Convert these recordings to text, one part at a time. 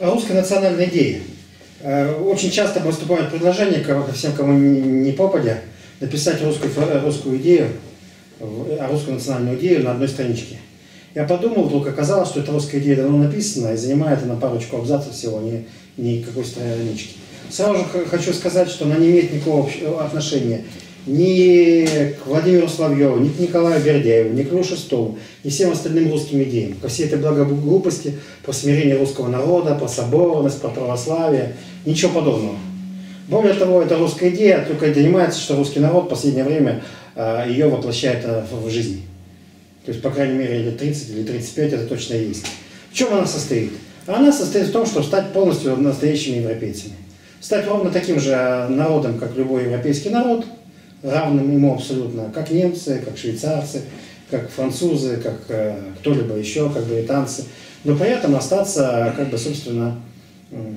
русской национальной идеи. Э, очень часто поступают предложения всем, кому не попадя, написать русскую, русскую идею, русскую национальную идею на одной страничке. Я подумал, вдруг оказалось, что эта русская идея давно написана и занимает она парочку абзацев всего, не, никакой странички. Сразу же хочу сказать, что она не имеет никакого отношения ни к Владимиру Соловьеву, ни к Николаю Бердяеву, ни к Льву Шестому, ни всем остальным русским идеям, ко всей этой благоглупости про смирение русского народа, про соборность, про православие, ничего подобного. Более того, эта русская идея только занимается, что русский народ в последнее время а, ее воплощает а, в жизни. То есть, по крайней мере, лет 30 или 35 это точно есть. В чем она состоит? Она состоит в том, чтобы стать полностью настоящими европейцами. Стать ровно таким же народом, как любой европейский народ – равным ему абсолютно, как немцы, как швейцарцы, как французы, как э, кто-либо еще, как британцы, но при этом остаться, как бы, собственно,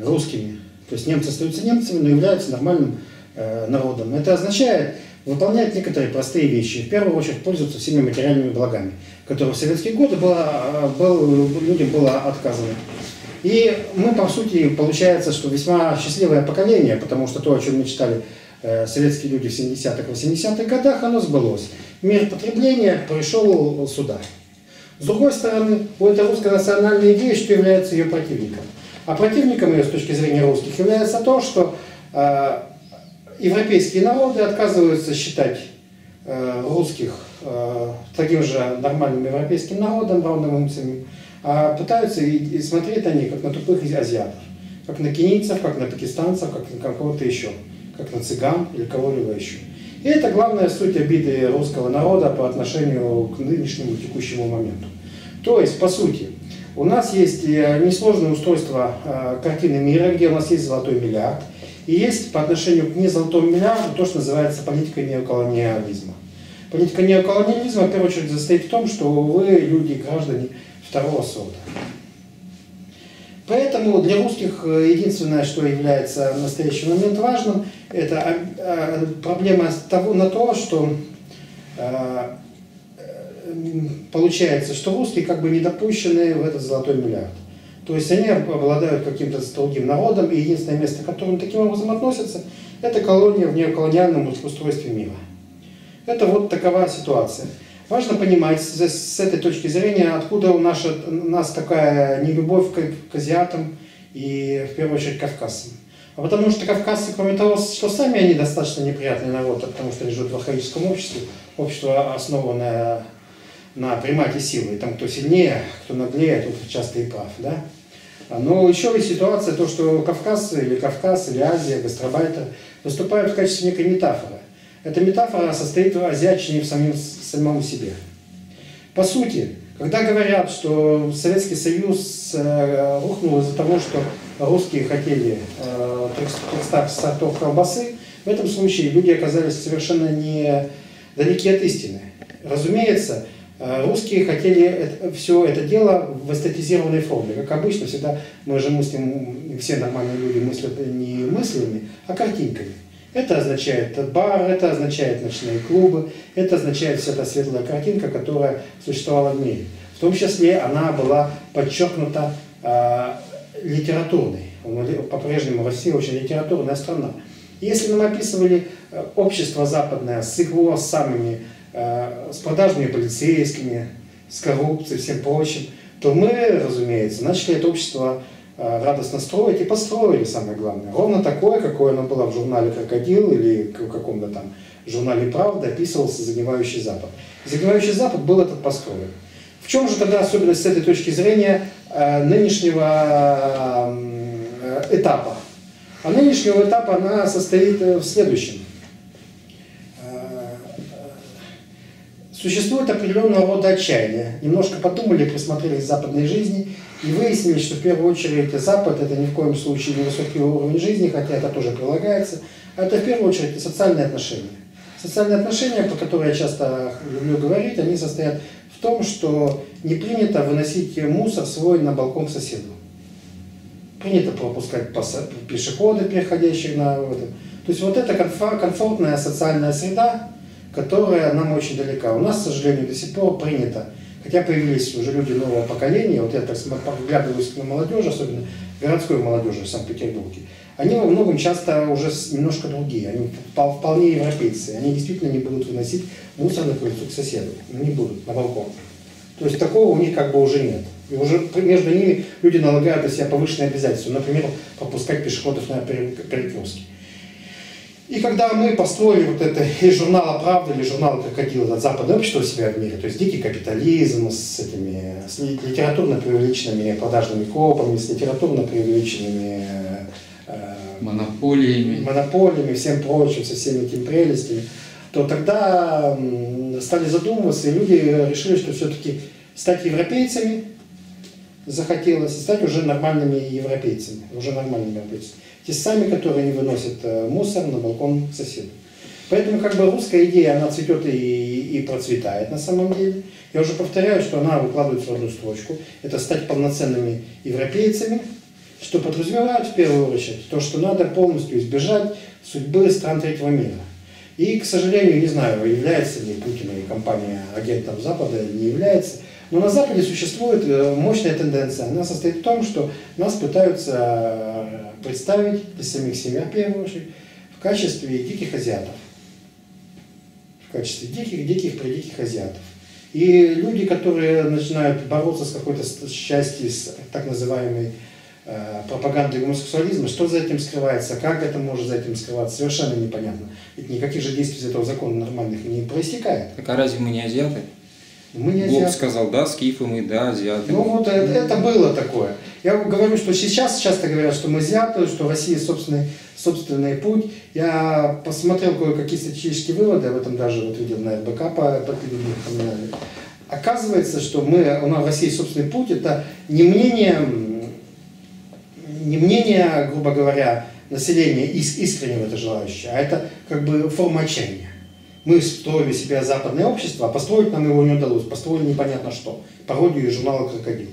русскими. То есть немцы остаются немцами, но являются нормальным э, народом. Это означает выполнять некоторые простые вещи. В первую очередь пользоваться всеми материальными благами, которые в советские годы было, был, людям было отказано. И мы, по сути, получается, что весьма счастливое поколение, потому что то, о чем Э, советские люди в 70-х, 80-х годах, оно сбылось. Мир потребления пришел сюда. С другой стороны, у этой русской национальной идеи, что является ее противником. А противником ее с точки зрения русских является то, что э, европейские народы отказываются считать э, русских э, таким же нормальным европейским народом, равным умцами, а пытаются и, и смотреть они как на тупых азиатов, как на кенийцев, как на пакистанцев, как на кого-то еще как на цыган или кого-либо еще. И это главная суть обиды русского народа по отношению к нынешнему текущему моменту. То есть, по сути, у нас есть э, несложное устройство э, картины мира, где у нас есть золотой миллиард, и есть по отношению к незолотому миллиарду то, что называется политика неоколониализма. Политика неоколониализма, в первую очередь, состоит в том, что вы, люди, граждане второго сорта. Поэтому для русских э, единственное, что является в настоящий момент важным, это а, а, проблема того, на то, что а, получается, что русские как бы не допущены в этот золотой миллиард. То есть они обладают каким-то другим народом, и единственное место, к которому таким образом относятся, это колония в неоколониальном устройстве мира. Это вот такова ситуация. Важно понимать с, с этой точки зрения, откуда у, наша, у нас такая нелюбовь к, к азиатам и в первую очередь к кавказцам. А потому что кавказцы, кроме того, что сами они достаточно неприятный народ, потому что они живут в архаическом обществе, общество, основанное на примате силы, и там кто сильнее, кто наглее, тот часто и прав, да? Но еще есть ситуация, то, что кавказцы или Кавказ, или Азия, гастробайтер выступают в качестве некой метафоры. Эта метафора состоит в азиатчине в самим, самом себе. По сути, когда говорят, что Советский Союз э, рухнул из-за того, что русские хотели э, 300 сортов колбасы, в этом случае люди оказались совершенно не далеки от истины. Разумеется, э, русские хотели это, все это дело в эстетизированной форме. Как обычно, всегда мы же мыслим, все нормальные люди мыслят не мыслями, а картинками. Это означает бар, это означает ночные клубы, это означает вся эта светлая картинка, которая существовала в мире. В том числе она была подчеркнута э, литературной. По-прежнему Россия очень литературная страна. Если нам описывали э, общество западное с его самыми, э, с продажными полицейскими, с коррупцией, всем прочим, то мы, разумеется, начали это общество радостно строить и построили, самое главное. Ровно такое, какое оно было в журнале «Крокодил» или каком-то там журнале «Правда» описывался «Загнивающий Запад». «Загнивающий Запад» был этот построен. В чем же тогда особенность с этой точки зрения э, нынешнего э, этапа? А нынешнего этапа она состоит в следующем. Существует определенного рода отчаяние. Немножко подумали, присмотрелись к западной жизни и выяснили, что в первую очередь Запад это ни в коем случае не высокий уровень жизни, хотя это тоже прилагается, а это в первую очередь социальные отношения. Социальные отношения, про которые я часто люблю говорить, они состоят в том, что не принято выносить мусор свой на балкон соседу. Принято пропускать пешеходы, переходящих на. То есть вот это комфортная социальная среда, которая нам очень далека. У нас, к сожалению, до сих пор принято Хотя появились уже люди нового поколения, вот я так вглядываюсь на молодежь, особенно городской молодежи в Санкт-Петербурге, они во многом часто уже немножко другие, они вполне европейцы, они действительно не будут выносить мусор на крыльцо к соседу, не будут, на балкон. То есть такого у них как бы уже нет. И уже между ними люди налагают на себя повышенные обязательства, например, пропускать пешеходов на перекрестке. И когда мы построили вот это из журнала «Правда» или журнала «Крокодил» от западного общества себя в мире, то есть дикий капитализм с этими с литературно преувеличенными продажными копами, с литературно преувеличенными э, монополиями. монополиями, всем прочим, со всеми этими прелестями, то тогда стали задумываться, и люди решили, что все-таки стать европейцами захотелось, стать уже нормальными европейцами, уже нормальными европейцами те сами, которые не выносят э, мусор на балкон к соседу. Поэтому как бы русская идея, она цветет и, и процветает на самом деле. Я уже повторяю, что она выкладывается в одну строчку. Это стать полноценными европейцами, что подразумевает в первую очередь то, что надо полностью избежать судьбы стран третьего мира. И, к сожалению, не знаю, является ли Путин и компания агентом Запада, не является. Но на Западе существует э, мощная тенденция. Она состоит в том, что нас пытаются э, представить для самих себя, в первую очередь, в качестве диких азиатов. В качестве диких, диких, придиких азиатов. И люди, которые начинают бороться с какой-то частью, с так называемой э, пропагандой гомосексуализма, что за этим скрывается, как это может за этим скрываться, совершенно непонятно. Ведь никаких же действий из этого закона нормальных не проистекает. Так а разве мы не азиаты? Мы не Бог сказал, да, скифы мы, да, азиаты. Ну вот это, это было такое. Я говорю, что сейчас часто говорят, что мы азиаты, что Россия собственный, собственный путь. Я посмотрел кое-какие статистические выводы, об этом даже вот видел на РБК по, по телевидению Оказывается, что мы, у нас в России собственный путь, это не мнение, не мнение, грубо говоря, населения искреннего это желающего, а это как бы форма отчаяния. Мы строили себе западное общество, а построить нам его не удалось. Построили непонятно что. Пародию из журнала «Крокодил».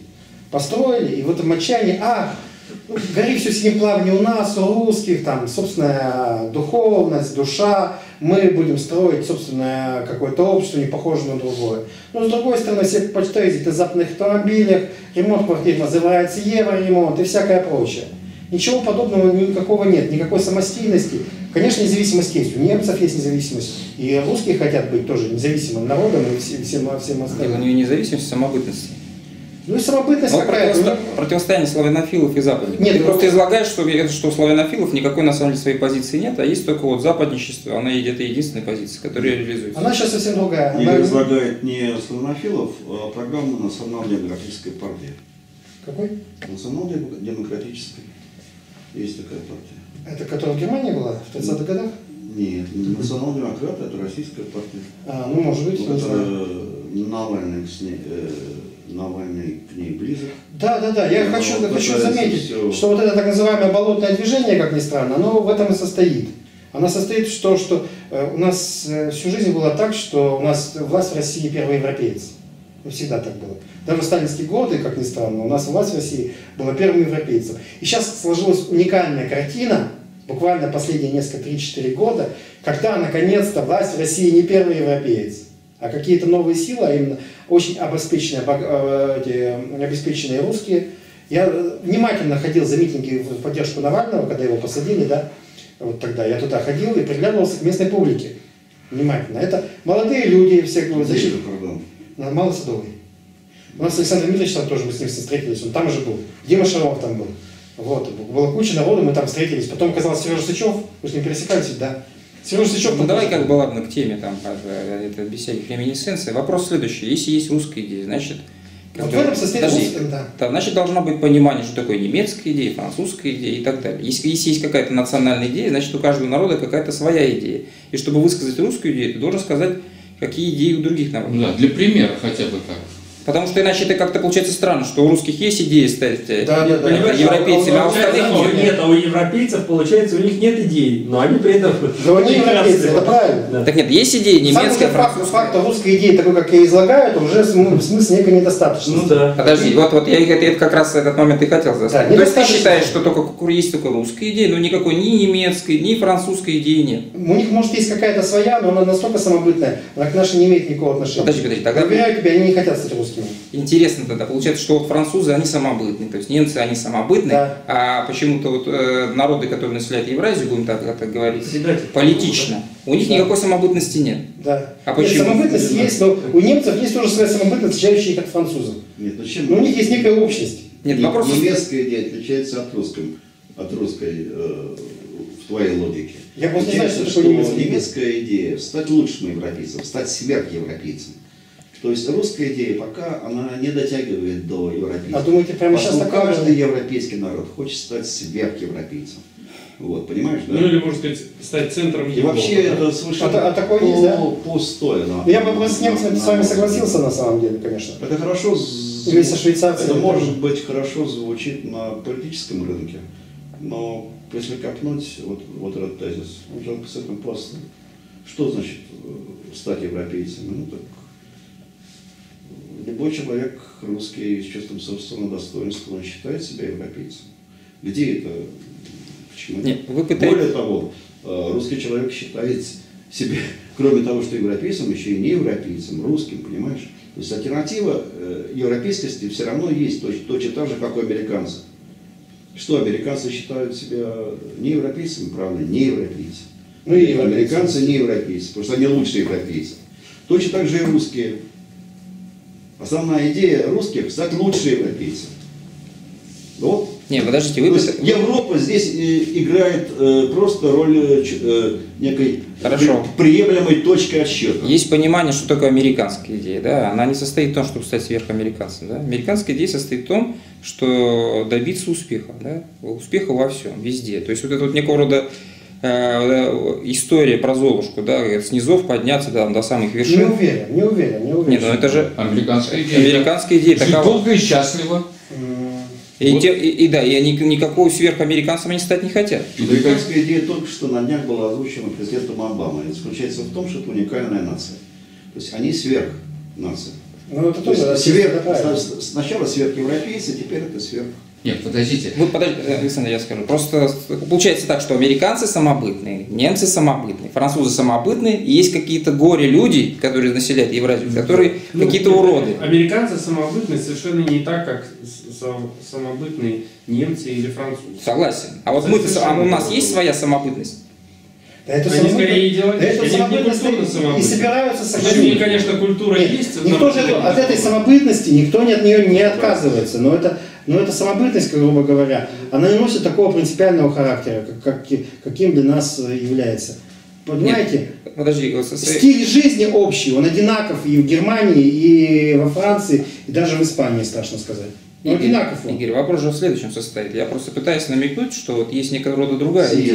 Построили, и в этом отчаянии, а, ну, гори все синим пламени у нас, у русских, там, собственная духовность, душа, мы будем строить собственное какое-то общество, не похожее на другое. Но с другой стороны, все ездит на западных автомобилях, ремонт квартир называется евроремонт и всякое прочее. Ничего подобного никакого нет, никакой самостийности. Конечно, независимость есть. У немцев есть независимость. И русские хотят быть тоже независимым народом и всем, всем, всем остальным. Дело не независимость, а самобытность. Ну и самобытность Но какая-то. Противосто... Ну... Противостояние славянофилов и западников. Нет, Ты ну... просто излагаешь, что, что у славянофилов никакой на самом деле своей позиции нет, а есть только вот западничество, она это единственная позиция, которая реализуется. Она сейчас совсем другая. Она излагает не славянофилов, а программу национал-демократической партии. Какой? Национал-демократической. Есть такая партия. Это которая в Германии была в 30-х годах? Нет, национал-демократы это российская партия. А, ну может быть, вот не знаю. Навальный с ней, э, Навальный к ней близок. Да, да, да. Я Но хочу, хочу заметить, все... что вот это так называемое болотное движение, как ни странно, оно в этом и состоит. Оно состоит в том, что э, у нас э, всю жизнь было так, что у нас власть в России первый европеец. Всегда так было. Даже в сталинские годы, как ни странно, у нас власть в России была первым европейцем. И сейчас сложилась уникальная картина, буквально последние несколько, 3-4 года, когда наконец-то власть в России не первый европеец, а какие-то новые силы, а именно очень обеспеченные, э, обеспеченные русские. Я внимательно ходил за митинги в поддержку Навального, когда его посадили, да, вот тогда я туда ходил и приглядывался к местной публике. Внимательно. Это молодые люди, все защиты. На Малосадовой. У нас Александр Дмитриевич там тоже, мы с ним встретились, он там же был. Дима Шаров там был. Вот, была куча народу, мы там встретились. Потом оказался Сережа Сычев, мы с ним пересекались, да. Сережа Сычев... Ну давай как бы ладно к теме, там, э, это без всяких реминесценций. Вопрос следующий. Если есть русская идея, значит... Вот в этом состоит русская, да. да. Значит, должно быть понимание, что такое немецкая идея, французская идея и так далее. Если, если есть какая-то национальная идея, значит, у каждого народа какая-то своя идея. И чтобы высказать русскую идею, ты должен сказать, какие идеи у других народов. Да, для примера хотя бы так. Потому что иначе это как-то получается странно, что у русских есть идеи стать э, да, да, да. европейцами, а, у остальных нет. Нет, а у европейцев, получается, у них нет идей, но они при этом... Да они европейцы, это правильно. Да. Так нет, есть идеи немецкая. Факт, факт русской идеи, такой, как я излагаю, это уже смысл некой недостаточно. Ну да. Подожди, вот, вот я это, как раз этот момент и хотел заставить. Да, То есть ты считаешь, что только есть только русская идея, но никакой ни немецкой, ни французской идеи нет? У них, может, есть какая-то своя, но она настолько самобытная, она к нашей не имеет никакого отношения. Подожди, подожди, тогда... Уверяю тебя, они не хотят стать русскими. Интересно тогда, получается, что вот французы, они самобытные, то есть немцы, они самобытные, Да. а почему-то вот э, народы, которые населяют Евразию, будем так это говорить, Предатель. политично, у них Да. никакой самобытности нет. Да. А Нет, почему? самобытность есть, но у немцев есть тоже своя самобытность, отличающая их от французов. Нет, ну чем? Но у них есть некая общность. Нет, Не- вопрос... Немецкая идея отличается от русской, от русской э, в твоей логике. Я просто не знаю, что идея. немецкая идея стать лучшим европейцем, стать сверхевропейцем. То есть русская идея пока она не дотягивает до европейцев. А думаете, прямо сейчас Поэтому такая каждый же? европейский народ хочет стать сверхевропейцем. Вот, понимаешь, да? Ну или, можно сказать, стать центром И Европы, вообще да? это совершенно А а такое есть, да? пустое. на- Я бы с немцами на- с вами согласился на самом деле, конечно. Это хорошо. Или со швейцарцами Это может тоже. быть хорошо звучит на политическом рынке, но если копнуть вот, вот этот тезис, он же с этим просто. Что значит э, стать европейцем? Ну так любой человек русский с чувством собственного достоинства, он считает себя европейцем. Где это? Почему? Нет, вы пытаетесь- Более того, э, русский человек считает себя, кроме того, что европейцем, еще и не европейцем, русским, понимаешь? То есть альтернатива э, европейскости все равно есть, точ- точно так же, как у американцев. Что, американцы считают себя не европейцами, правда, не европейцы. Ну и европейцы. Американцы не европейцы, потому что они лучшие европейцы. Точно так же и русские. Основная идея русских – стать лучше европейцем. Вот. Не, подождите, вы... То есть Европа здесь э, играет э, просто роль э, некой Хорошо. при- приемлемой точки отсчета. Есть понимание, что такое американская идея, да? Она не состоит в том, чтобы стать сверхамериканцем, да? Американская идея состоит в том, что добиться успеха, да? Успеха во всем, везде. То есть вот это вот некого рода история про Золушку, да, с низов подняться да, до самых Не вершин. уверен, не уверен, не уверен. Нет, ну это же Американская идея. американская идея Жить такова. долго и счастливо. И, Вот. те- и- и да, и они никакого сверхамериканцем они стать не хотят. Американская идея только что на днях была озвучена президентом Обамой. Это заключается в том, что это уникальная нация. То есть они сверх нация. Ну это То есть тоже сверх, это правильно. с- сначала сверхевропейцы, теперь это сверх. Нет, подождите. Вот подождите, э, Александр, я скажу. Просто получается так, что американцы самобытные, немцы самобытные, французы самобытные, и есть какие-то горе-люди, которые населяют Евразию, которые Ну, какие-то уроды. Американцы самобытные совершенно не так, как самобытные немцы или французы. Согласен. А вот мы а у нас есть своя самобытность? Да это Они самобытность- скорее идеологически, да это самобытность культурно и собираются сохранить. конечно, культура Нет, есть. никто но- же от этой самобытности, никто не от нее не отказывается. Но это, но эта самобытность, грубо говоря, она не носит такого принципиального характера, как, как- каким для нас является. Понимаете? Подожди, со- со- Стиль жизни общий, он одинаков и в Германии, и во Франции, и даже в Испании, страшно сказать. Ну, Игорь, одинаков он. Игорь, вопрос же в следующем состоит. Я просто пытаюсь намекнуть, что вот есть некого рода другая идея.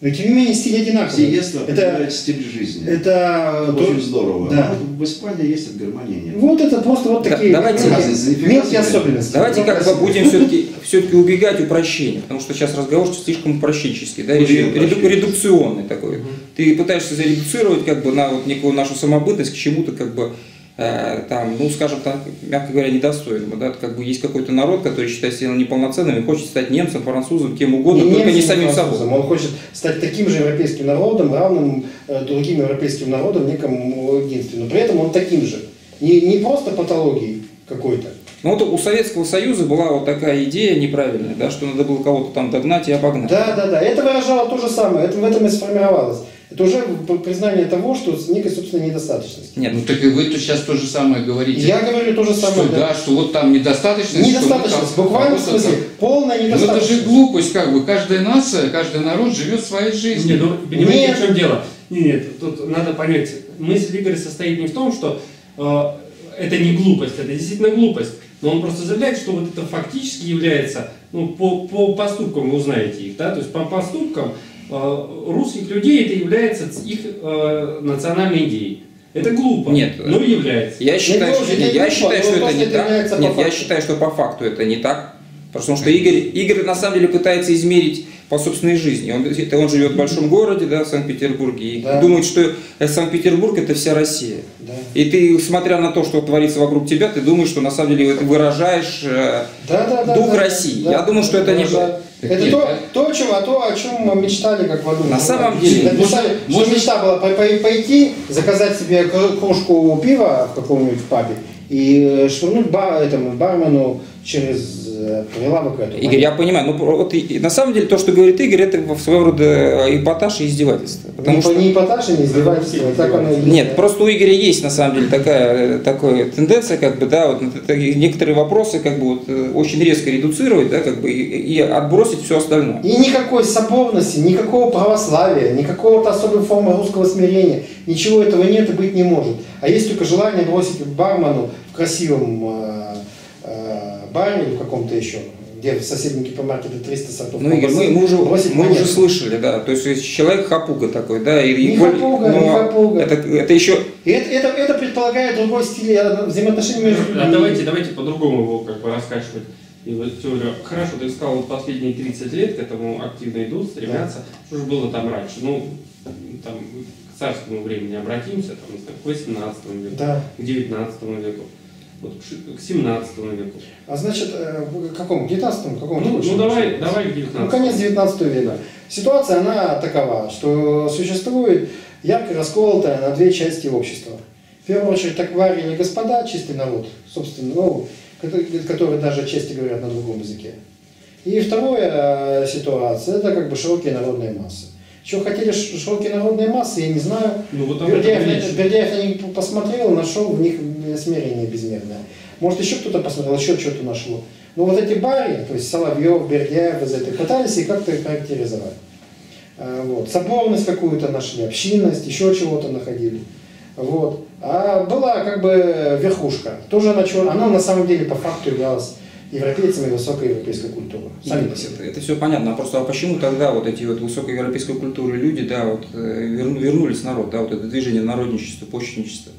Но тем не менее стиль одинаковый. Сиеста это, стиль жизни. это Очень то- здорово. Да. В Испании есть, Германии нет. Вот это просто вот Да, такие давайте- мелкие, особенности. Давайте как бы будем все-таки все-таки убегать упрощения, потому что сейчас разговор слишком упрощенческий, да, реду- редукционный такой. Ты пытаешься заредуцировать как бы на вот некую нашу самобытность к чему-то как бы там, ну, скажем так, мягко говоря, недостойному, да, как бы есть какой-то народ, который считает себя неполноценным и хочет стать немцем, французом, кем угодно, Не только не самим собой. Он хочет стать таким же европейским народом, равным э, другим европейским народам в неком единстве. Но при этом он таким же. Не, не просто патологией какой-то. Ну вот у Советского Союза была вот такая идея неправильная, да, что надо было кого-то там догнать и обогнать. Да, да, да. Это выражало то же самое. Это в этом и сформировалось. Это уже признание того, что с некой собственной недостаточности. Нет, Ну так и вы то сейчас то же самое говорите. Я говорю то же что самое. да, что вот там недостаточность. что вот там Недостаточность. Буквально в смысле там. полная Ну это же недостаточность. глупость, как бы. Каждая нация, каждый народ живет своей Не, жизнью. ну, понимаете, Нет. в чем дело? Нет, нет, тут надо понять. Мысль Игоря состоит не в том, что э, это не глупость, это действительно глупость. Но он просто заявляет, что вот это фактически является, ну, по, по поступкам вы узнаете их, да, то есть по поступкам русских людей это является их э, национальной идеей. Это глупо, Нет. но является. Я считаю, что, это я считаю, что это не так. Нет, я считаю, что по факту это не так. Потому что Игорь, Игорь на самом деле пытается измерить по собственной жизни. Он, это он живет в большом городе, да, в Санкт-Петербурге, и Да. думает, что Санкт-Петербург это вся Россия. Да. И ты, смотря на то, что творится вокруг тебя, ты думаешь, что на самом деле ты выражаешь э, Да, да, да, дух да, России. да. Я думаю, что это не- Да. Так Это нет, то, да. то, о чем, а то, о чем мы мечтали, как в аду. На самом деле, написали, можно- что можно- мечта была по- по- пойти, заказать себе кру- кружку пива в каком-нибудь пабе и э, швырнуть ба- этому бармену через э, прилавок эту. Игорь, я понимаю, но вот и- на самом деле то, что говорит Игорь, это в своего рода эпатаж и издевательство. Потому не, что не эпатаж, и не издевательство, так оно и. Нет, просто у Игоря есть на самом деле такая, такая тенденция, как бы, да, вот некоторые вопросы как бы вот, э, очень резко редуцировать, да, как бы, и, и отбросить все остальное. И никакой соборности, никакого православия, никакого особой формы русского смирения, ничего этого нет и быть не может. А есть только желание бросить бармену в красивом или в каком-то еще, где в соседнем гипермаркете 300 сортов Ну, Игорь, мы, мы уже, бросить мы уже слышали, да, то есть человек хапуга такой, да, и, Не коль- хапуга, ну, не хапуга. Это, это еще, И это, это, это предполагает другой стиль э, взаимоотношений между А людьми. давайте, давайте по-другому его как бы раскачивать. И вот теорию. Хорошо, ты сказал, вот последние 30 лет к этому активно идут, стремятся. Что же было там раньше? Ну, там, к царскому времени обратимся, там, к 18 веку, Да. к 19 веку, вот, к ши- к 17 веку. А значит, э, к какому? К 19 к какому? Ну, ну давай, давай к 19 Ну, конец 19 века. Ситуация, она такова, что существует ярко расколотая на две части общества. В первую очередь, так или господа, чистый народ, собственно, ну, который, который даже отчасти говорят на другом языке. И вторая э, ситуация, это как бы широкие народные массы. Чего хотели широкие народные массы, я не знаю. Ну, вот Бердяев, Бердяев на них посмотрел, нашел в них смирение безмерное. Может, еще кто-то посмотрел, еще что-то нашло. Но вот эти бари, то есть Соловьев, Бердяев, из этой, пытались их как-то характеризовать. А, Вот. Соборность какую-то нашли, общинность, еще чего-то находили. Вот. А была как бы верхушка. Тоже она, она на самом деле по факту являлась европейцами высокой европейской культуры. Сами себе. это, все понятно, а просто а почему тогда вот эти вот высокоевропейской культуры люди, да, вот э, верну- вернулись народ, да, вот это движение народничества, почтенничества.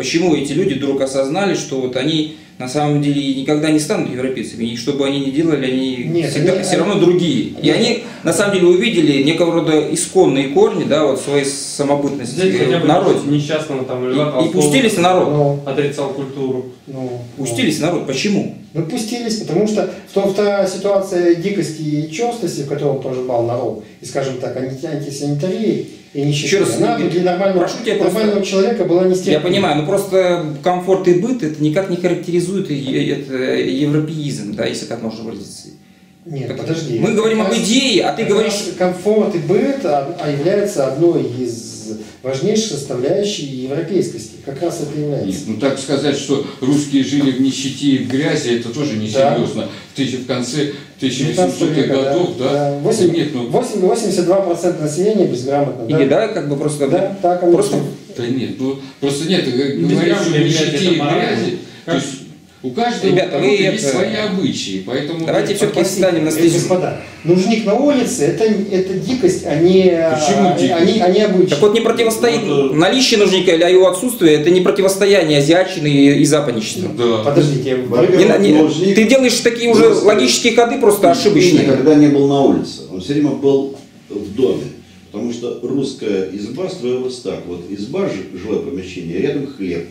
Почему эти люди вдруг осознали, что вот они на самом деле никогда не станут европейцами, и что бы они ни делали, они Нет, всегда они- все равно они- другие. И Нет. они на самом деле увидели некого рода исконные корни, да, вот своей самобытности Взять хотя бы народе. несчастного там Льва И, и пустились народ. Ну, отрицал культуру. ну, ну. Пустились народ. Почему? Ну, пустились, потому что в том, та ситуация дикости и черстости, в которой проживал народ, и, скажем так, анти- антисанитарии и Еще раз, она для нормального, прошу тебя просто- нормального человека была нестерпима. Я понимаю, но просто комфорт и быт это никак не характеризует это европеизм, да, если так можно выразиться. Нет, Так, подожди. мы говорим об идее, а ты говоришь- Комфорт и быт а, а является одной из важнейших составляющих европейскости. Как раз это Нет, является. ну так сказать, что русские жили в нищете и в грязи, это тоже несерьезно. В, тысяч- в конце 19 1800-х века, годов, да? Восемь- Нет, ну, 8 82% населения безграмотно. Или да, как бы просто Да, так оно просто да нет, ну просто нет, э, Ну, без что нищете и грязи, то есть у каждого Ребята, вы народа это- есть свои обычаи, поэтому... Давайте все-таки встанем на стезю. Господа, нужник на улице это, это дикость, а не, Почему а, дикость? они, они обычаи. Так вот не противостоит Ну, наличие нужника или его отсутствие, это не противостояние азиатчины и, и западничества. Да. Подождите, Во-первых, Не не- нужник- ты делаешь такие уже Просто- логические ходы просто ошибочные. никогда не был на улице. Он все время был в доме. Потому что русская изба строилась так. Вот изба, жилое помещение, рядом хлеб.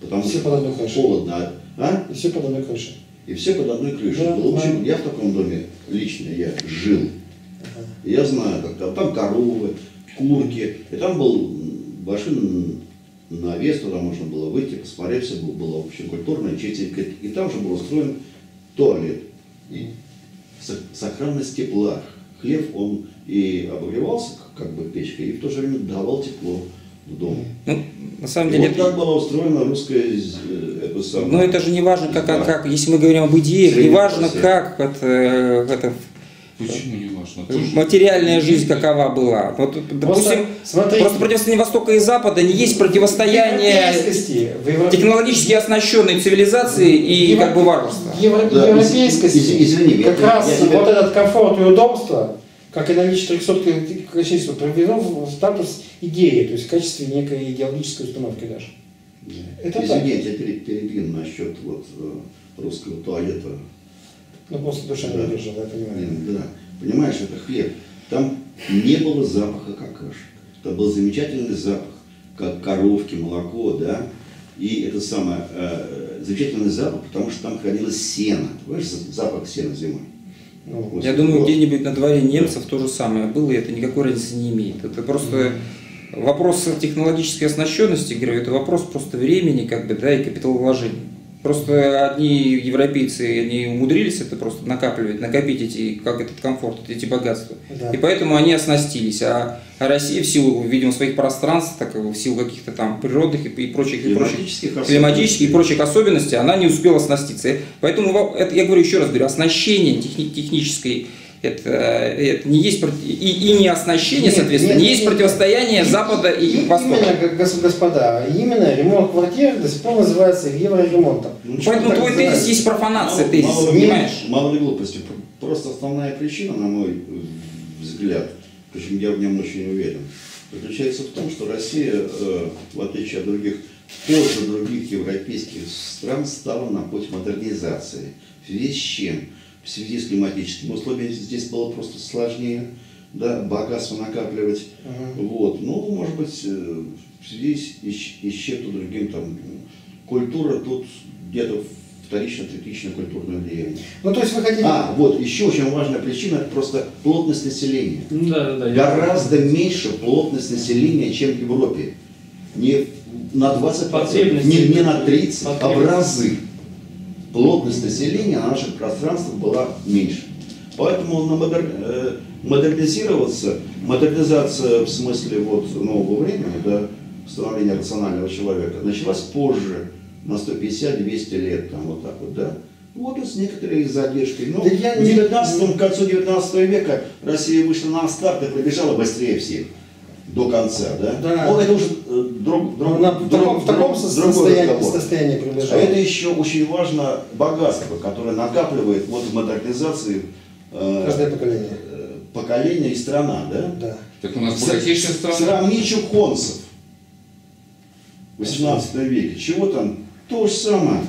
Потому Все что холодно. А? И все под одной крышей. И все под одной крышей. Да, очень- да. Я в таком доме лично я жил. И я знаю, как там, там коровы, курки. И там был большой навес, туда можно было выйти, посмотреть, все было, было очень культурно, чистенько. И там же был устроен туалет. И со- сохранность тепла. Хлеб, он и обогревался, как бы печкой, и в то же время давал тепло в дом. Ну, на самом И деле, вот это- так была устроена русская э, это самое. но это же не важно, как, Да. как, если мы говорим об идеях, не важно, как это, это Почему не важно? Материальная жизнь какова была. Вот, допустим, смотрите. просто противостояние Востока и Запада не есть противостояние европейскости, евро- технологически оснащенной цивилизации и Ево- как бы варварства. Евро- Да, европейскости, из- извини, как я- раз я тебя- вот этот комфорт и удобство, как и наличие 300 количества, привело в статус идеи, то есть в качестве некой идеологической установки даже. Это так. Извините, я пере- перебью насчет вот э, русского туалета. Ну, просто душа не Да. выдержала, я понимаю. Не, Да, понимаешь, это хлеб. Там не было запаха какашек. Это был замечательный запах, как коровки, молоко, да. И это самое, э, замечательный запах, потому что там хранилось сено. Понимаешь, за- запах сена зимой. Ну. Я думаю, где-нибудь на дворе немцев то же самое было, и это никакой разницы не имеет. Это просто вопрос технологической оснащенности, говорю, это вопрос просто времени, как бы, да, и капиталовложений. Просто одни европейцы, они умудрились это просто накапливать, накопить эти, как этот комфорт, эти богатства. Да. И поэтому они оснастились. А, а Россия в силу, видимо, своих пространств, так, в силу каких-то там природных и, и прочих, и прочих Климатических и прочих особенностей, она не успела оснаститься. Поэтому, это, я говорю еще раз, говорю, оснащение техни- технической, это, это не есть, и, и не оснащение, Нет, соответственно, нет, не есть нет. противостояние Запада и И- Востока. Именно, гос- господа, именно ремонт квартир до сих пор называется евроремонтом. Ну, Поэтому твой называется? тезис есть профанация, Мало- тезис, мало, понимаешь? Мало ли глупости. Просто основная причина, на мой взгляд, причем я в нем очень уверен, заключается в том, что Россия, э, в отличие от других, позже других европейских стран, стала на путь модернизации. В связи с чем? В связи с климатическими условиями здесь было просто сложнее да, богатство накапливать. Вот. Ну, может быть, э, в связи с, чем-то другим, там, культура тут где-то вторично, третично культурное влияние. Ну, то есть вы хотите... А, вот, еще очень важная причина, это просто плотность населения. Да, да, да. я- Гораздо меньше плотность населения, чем в Европе. Не на 20%, Потребности. не, не на 30, а в разы. Плотность населения на наших пространствах была меньше. Поэтому на модер- э, модернизироваться, модернизация в смысле вот нового времени, да, становления рационального человека, началась позже, на 150-200 лет, там вот так вот, да. Вот и с некоторой задержкой. Ну, Да я в не- 19 к концу 19 века Россия вышла на старт и пробежала быстрее всех до конца, да? Да. Ну, это уже э, друг, друг, Ну, на- в друг- таком, в таком друг- состоянии, состоянии А приближается. это еще очень важно богатство, которое накапливает вот в модернизации э, Каждое поколение. э, поколение и страна, да? Да. Так у нас богатейшая страна. Сравни чухонцев в 18 веке. Чего там? То же самое.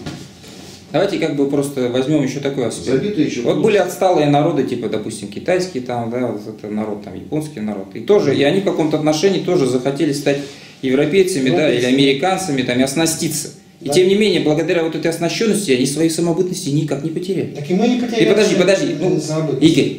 Давайте как бы просто возьмем еще такой аспект. Забитые чухонцы. Вот были отсталые народы, типа, допустим, китайский там, да, вот это народ, там, японский народ. И тоже, и они в каком-то отношении тоже захотели стать европейцами, да, или американцами, там, и оснаститься. И Да. тем не менее, благодаря вот этой оснащенности, они своей самобытности никак не потеряли. Так и мы не потеряли. И подожди, подожди, ну. Игорь,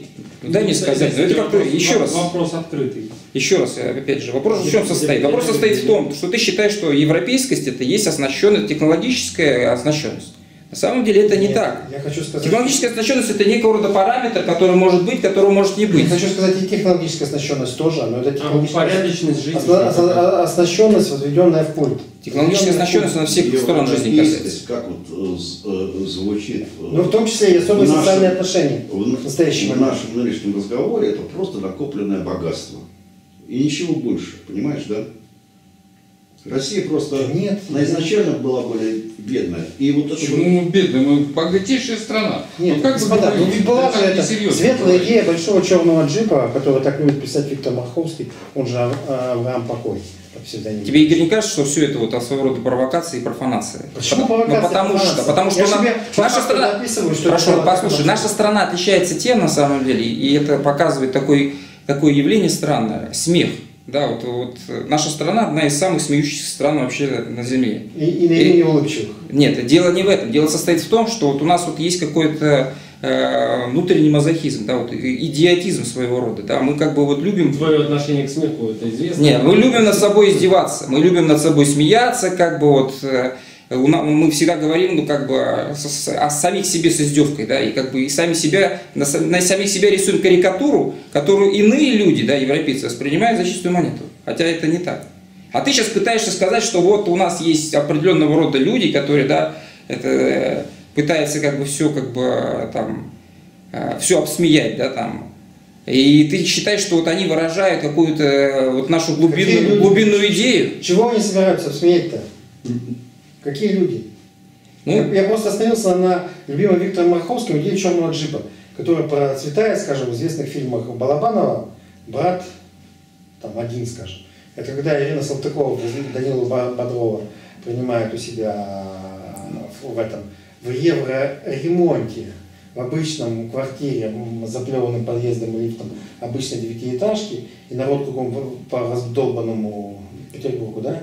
ну, дай мне сказать, ну это как-то, Вопрос- еще раз, Вопрос открытый. еще раз, опять же, вопрос в чем состоит? Вопрос состоит в том, что ты считаешь, что европейскость это есть оснащенность, технологическая оснащенность. На самом деле это не Нет, так. Я хочу сказать... Технологическая оснащенность это некого рода параметр, который может быть, который может не Я быть. хочу сказать, и технологическая оснащенность тоже, но это А технологическая упорядоченность жизни. осна- осна- оснащенность, возведенная в культ. Технологическая оснащенность на всех сторон жизни касается. как вот э, э, звучит э, Ну, в том числе и особые нашем- социальные отношения. в, в настоящий в нашем нынешнем разговоре это просто накопленное богатство. И ничего больше, понимаешь, да? Россия просто нет. она изначально была более бедная. И вот это Почему мы бедные? Мы богатейшая страна. Нет, ну, как вы господа, ну ведь была это же несерьезно светлая говорить. идея большого черного джипа, который так любит писать Виктор Марховский, он же Ав- Авраам Покой. Тебе, Игорь, не кажется, что все это вот своего рода провокация и профанация? Почему Потому- провокация Ну, потому и что, потому что себе наша страна... что Хорошо, это послушай, наша страна отличается тем, на самом деле, и это показывает такой, такое явление странное, смех. Да, вот, вот э, наша страна одна из самых смеющихся стран вообще на Земле. И, и наименее улыбчивых. Нет, дело не в этом. Дело состоит в том, что вот у нас вот есть какой-то э, внутренний мазохизм, да, вот идиотизм своего рода. Да, мы как бы вот любим Твое отношение к смеху, это известно. нет, мы любим над собой издеваться, мы любим над собой смеяться, как бы вот э, мы всегда говорим, ну как бы о, о самих себе с издевкой, да, и как бы и сами себя на, на самих себя рисуем карикатуру, которую иные люди, да, европейцы воспринимают за чистую монету, хотя это не так. А ты сейчас пытаешься сказать, что вот у нас есть определенного рода люди, которые, да, это э, пытаются как бы все как бы э, там все обсмеять, да, там. И ты считаешь, что вот они выражают какую-то э, вот нашу глубинную, глубинную идею? Чего они собираются смеять-то? Какие люди? Ну, я, я просто остановился на любимом Виктором Марховском идее черного джипа, который процветает, скажем, в известных фильмах Балабанова, брат, там один, скажем. Это когда Ирина Салтыкова, Данила Бодрова принимает у себя в, в этом, в евроремонте в обычном квартире, заплеванным подъездом и лифтом обычной девятиэтажки, и народ кругом по раздолбанному Петербургу, да?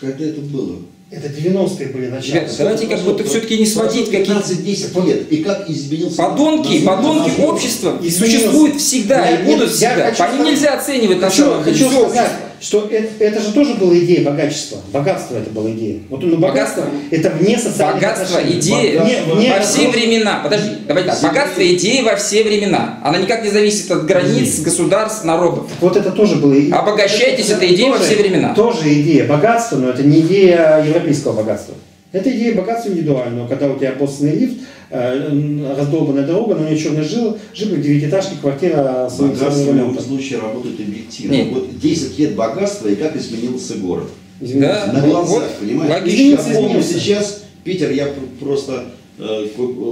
Когда это было? Это 90-е были начало. Ребята, давайте как будто все-таки не сводить какие-то 15-10 лет. И как изменился... Подонки, подонки общества Изменилось. существуют всегда Я- и будут я всегда. хочу По ним нельзя оценивать на Хочу, деле хочу всё сказать. Что это, это же тоже была идея богачества. Богатство это была идея. Вот ну, богатство, это вне социальных Богатство, отношений. идея Вне- вне во все времена. Подожди, давай так. Богатство идеи во все времена. Она никак не зависит от границ, государств, народов. Вот это тоже было. Обогащайтесь, это идея во все времена. Тоже идея богатства, но это не идея европейского богатства. Это идея богатства индивидуального, когда у тебя обоссанный лифт, э, раздолбанная дорога, но у нее черный жил, жил в девятиэтажке, квартира с Богатство в любом случае работает объективно. Нет. Вот 10 лет богатства и как изменился город. Да. На глазах, вот понимаешь? логично. Я помню сейчас Питер, я пр- просто э,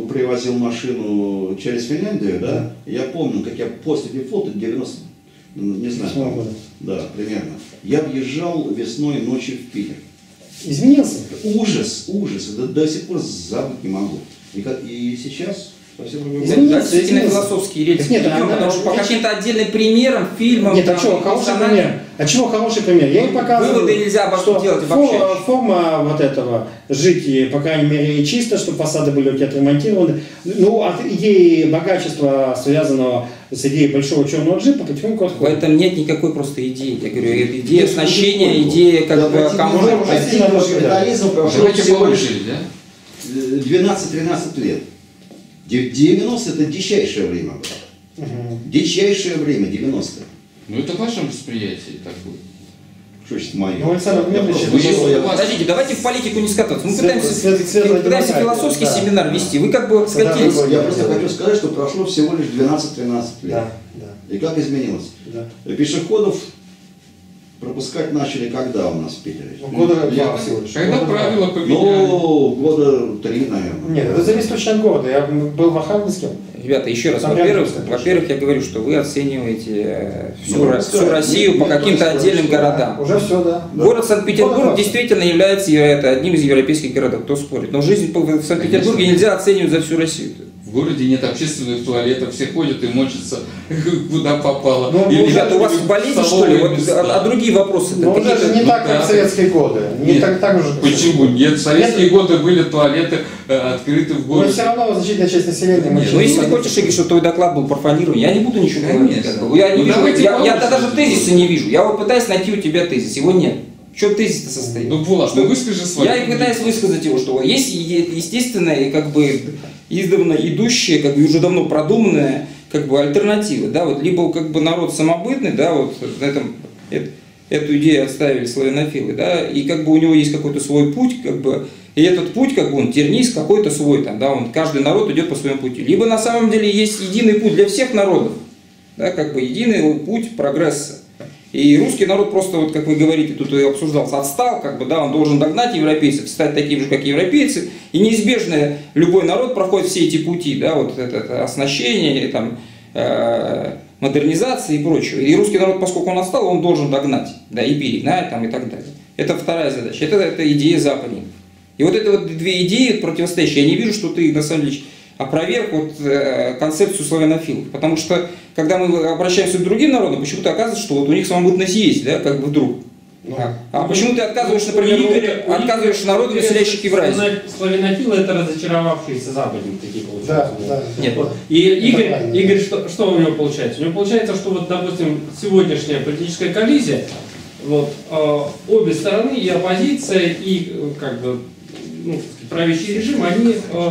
привозил машину через Финляндию, да? Я помню, как я после дефолта 90, ну, не знаю, Восьмого там, года. да, примерно. Я въезжал весной ночью в Питер. Изменился. Ужас, ужас, до, до сих пор забыть не могу. И, и сейчас город. Да, действительно философские рельсы. Нет, идем, она- потому что по каким-то отдельным примерам, фильмам. Нет, а чего, хороший пример. А чего хороший пример? Я им показываю, Выводы нельзя обо что делать, фо- обобщать. форма вот этого жить, и, по крайней мере, чисто, чтобы фасады были у тебя отремонтированы. Ну, от идеи богачества, связанного с идеей большого черного джипа, потихоньку В отходит. этом нет никакой просто идеи. Я говорю, это идея оснащения, идея как Да, бы сильно немножко, капитализм прошел Давайте всего по лишь очереди, да? э, 12-13 лет. Де- 90 это дичайшее время было. Мгм. Дичайшее время, 90-е. Ну это в вашем восприятии так будет. Ну, Александр Дмитриевич, вы я- Подождите, давайте в политику не скатываться. Мы Свет- пытаемся, свет- светлая пытаемся философский да. семинар вести. Вы как бы скатились. Я просто хочу сказать, что прошло всего лишь 12-13 лет. Да, да, И как изменилось? да. Пешеходов пропускать начали когда у нас в Питере? Ну, Года Я- два всего лишь. Когда Года правила поменяли. Ну, года три, наверное. Нет, это зависит очень от года. Я был в Архангельске. Ребята, еще раз, во-первых, во-первых, я говорю, что вы оцениваете э, всю, Ну, Ро- пускай. всю Россию по каким-то отдельным что- городам. Уже все, да. Город Санкт-Петербург Город действительно является э, это, одним из европейских городов, кто спорит. Но жизнь в Санкт-Петербурге нельзя оценивать за всю Россию. В городе нет общественных туалетов, все ходят и мочатся куда попало. Ну, Или Ребята, у вас болезнь, что ли? Вот, а, а другие вопросы? Но уже же не ну так, как да. в советские годы. Не Нет. так, так в Почему? советские Нет, в советские Нет. годы были туалеты э, открыты в Но городе. все равно значительная часть населения. Нет. Ну, если ты хочешь, Игорь, чтобы твой доклад был профанирован, я не буду ничего говорить. Я, не Ну, вижу, я, я даже тезиса не вижу. Я вот пытаюсь найти у тебя тезис, его нет. Чем тезис-то состоит? Ну, Влад, ну выскажи свой. Я и пытаюсь высказать его, что есть естественная, как бы издавна идущая, как бы уже давно продуманная, как бы альтернатива, да, вот либо как бы народ самобытный, да, вот на этом эт- эту идею отставили славянофилы, да, и как бы у него есть какой-то свой путь, как бы, и этот путь, как бы он тернист какой-то свой там, да, он, каждый народ идет по своему пути. Либо на самом деле есть единый путь для всех народов, да, как бы единый путь прогресса. И русский народ просто, вот как вы говорите, тут и обсуждался, отстал, как бы, да, он должен догнать европейцев, стать таким же, как европейцы. И неизбежно любой народ проходит все эти пути, да, вот это, это оснащение, там, э, модернизации и прочего. И русский народ, поскольку он отстал, он должен догнать, да, и перегнать там, и так далее. Это вторая задача. Это, это идея западников. И вот это вот две идеи противостоящие. Я не вижу, что ты на самом деле опроверг вот, э, концепцию славянофилов. Потому что, когда мы обращаемся к другим народам, почему-то оказывается, что вот у них самобытность есть, да, как бы вдруг. Ну, а, а почему ты отказываешь, У например, Игоря- у отказываешь Игоря- народу, Евразию? славяно- Славянофилы это разочаровавшиеся западники такие получаются. Да, да. Нет, Вот. И Игорь, правильно. Игорь что, что у него получается? У него получается, что вот, допустим, сегодняшняя политическая коллизия, вот, э, обе стороны, и оппозиция, и э, как бы ну, правящий режим, они э,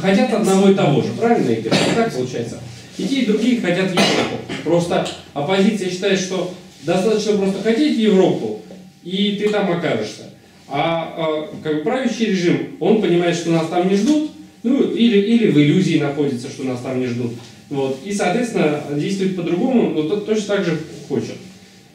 хотят одного и того же, правильно, Игорь? Так получается. И те, и другие хотят Европу. Просто оппозиция считает, что достаточно просто хотеть Европу, и ты там окажешься. А, э, как бы правящий режим, он понимает, что нас там не ждут, ну или, или в иллюзии находится, что нас там не ждут. Вот. И, соответственно, действует по-другому, но тот точно так же хочет.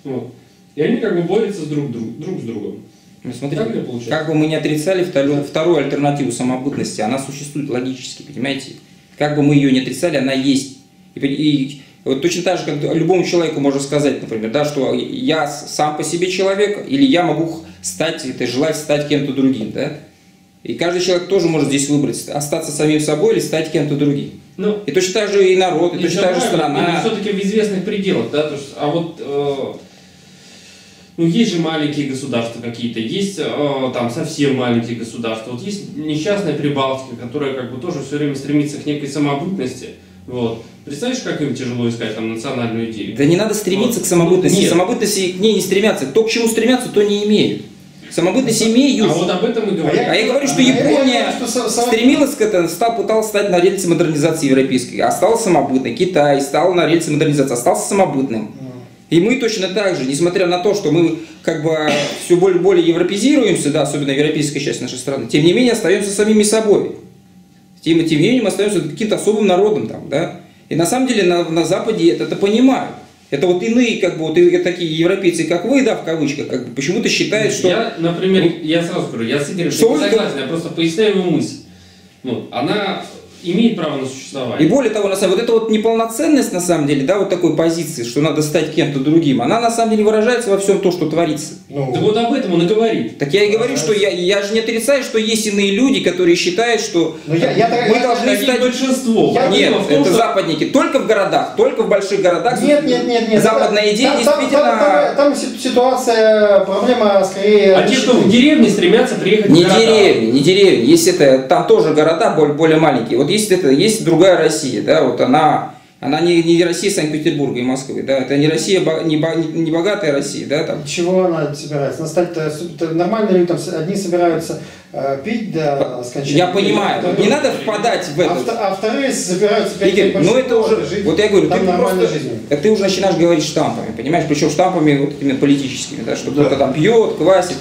Вот. И они как бы борются друг, друг, друг с другом. Ну, смотрите, получается? как бы мы не отрицали вторую, вторую альтернативу самобытности, она существует логически, понимаете? Как бы мы ее не отрицали, она есть. И, и вот точно так же, как любому человеку можно сказать, например, да, что я сам по себе человек, или я могу стать, это желать стать кем-то другим, да? И каждый человек тоже может здесь выбрать, остаться самим собой или стать кем-то другим. Ну, И точно так же и народ, и точно так же страна. все-таки в известных пределах, да, то есть, а вот э, ну, есть же маленькие государства какие-то, есть э, там совсем маленькие государства, вот есть несчастная Прибалтика, которая как бы тоже все время стремится к некой самобытности, вот. Представляешь, как им тяжело искать там национальную идею? Да не надо стремиться Вот. к самобытности. Нет. Самобытности к ней не стремятся. То, к чему стремятся, то не имеют. Самобытность имеют. А вот об этом и говорим. А я говорю, что А я Япония говорю, что стремилась к этому, стал, пытался стать на рельсы модернизации европейской, а стал самобытной. Китай стал на рельсы модернизации, остался самобытным. И мы точно так же, несмотря на то, что мы как бы все более более европезируемся, да, особенно европейская часть нашей страны, тем не менее остаемся самими собой. Тем, тем не менее мы остаемся каким-то особым народом там, да. И на самом деле на, на Западе это, это понимают. Это вот иные, как бы, вот и- такие европейцы, как вы, да, в кавычках, как бы, почему-то считают, что... Я, например, я сразу говорю, я с Игорем Что не согласен, я просто поясняю его мысль. Вот, она имеет право на И существование. более того, на самом вот эта вот неполноценность, на самом деле, да, вот такой позиции, что надо стать кем-то другим, она на самом деле выражается во всем то, что творится. Ну, Так вот об этом он и говорит. Так я и говорю, что я, я же не отрицаю, что есть иные люди, которые считают, что Ну, я- я так- мы я- должны Таких стать... большинство. Я- Нет, том, это что- западники. Только в городах, только в больших городах. Нет, нет, нет, нет. Западная идея Там- там- действительно... Там, там- там си- ситуация, проблема скорее... А те, кто в деревне, стремятся приехать Не в города. деревни, не деревни. Есть это, там тоже города более, более маленькие. Вот есть это, есть другая Россия, да, вот она, она не, не Россия Санкт-Петербурга и Москвы, да, это не Россия, не, не богатая Россия, да, там. Чего она собирается? Она стать нормально люди там одни собираются э, пить до скончания. Я понимаю, Вторые- не надо впадать в А, это. вто- а вторые собираются пять Игорь, ну это уже, жить вот я говорю, ты просто, жизнью. э, ты уже начинаешь говорить штампами, понимаешь, причем штампами вот этими политическими, да, что Да. кто-то там пьет, квасит.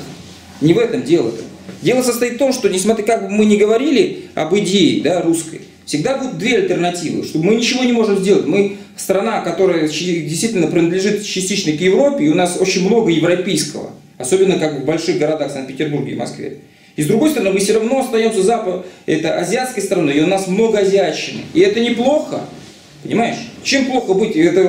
Не в этом дело-то. Дело состоит в том, что, несмотря как бы мы не говорили об идее да, русской, всегда будут две альтернативы, что мы ничего не можем сделать. Мы страна, которая действительно принадлежит частично к Европе, и у нас очень много европейского, особенно как в больших городах Санкт-Петербурге и Москве. И с другой стороны, мы все равно остаемся запад, это азиатской страной, и у нас много азиатчины. И это неплохо, понимаешь? Чем плохо быть это,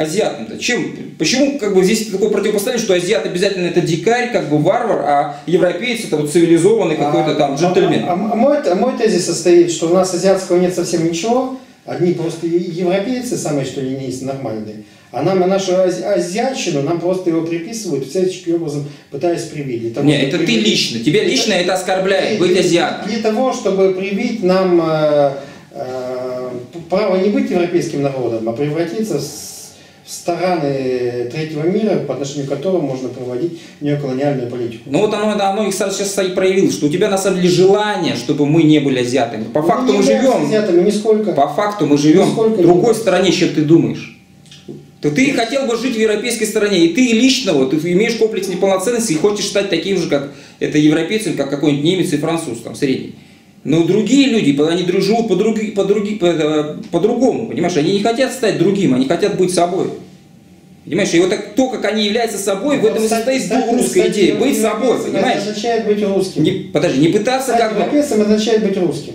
азиатом-то? Чем? Почему как бы здесь такое противопоставление, что азиат обязательно это дикарь, как бы варвар, а европеец это вот цивилизованный какой-то там джентльмен? А, а- а мой, а мой тезис состоит, что у нас азиатского нет совсем ничего, одни просто европейцы, самые что ни на есть нормальные, а нам нашу ази- азиатчину, нам просто его приписывают, всяческим образом пытаясь привить. Того, Нет, это ты привить- лично. Тебя лично это оскорбляет, Для- быть азиатом. Для того, чтобы привить нам э, э, право не быть европейским народом, а превратиться в с- в страны третьего мира, по отношению к которым можно проводить неоколониальную политику. Ну вот оно, оно их сейчас и проявило, что у тебя на самом деле желание, чтобы мы не были азиатами. По факту не мы являемся живем, азиатами нисколько. по факту мы живем Нисколько в другой стране, чем ты думаешь. То ты хотел бы жить в европейской стране, и ты лично вот, ты имеешь комплекс неполноценности и хочешь стать таким же, как это европейцем, как какой-нибудь немец и француз, там, средний. Но другие люди, они живут по други- по други- по- э, по-другому, понимаешь? Они не хотят стать другим, они хотят быть собой. Понимаешь, и вот так, то, как они являются собой, в этом и состоит дух русской идеи, быть собой, понимаешь? Это означает быть русским. Не, подожди, не пытаться Стать как бы... означает быть русским.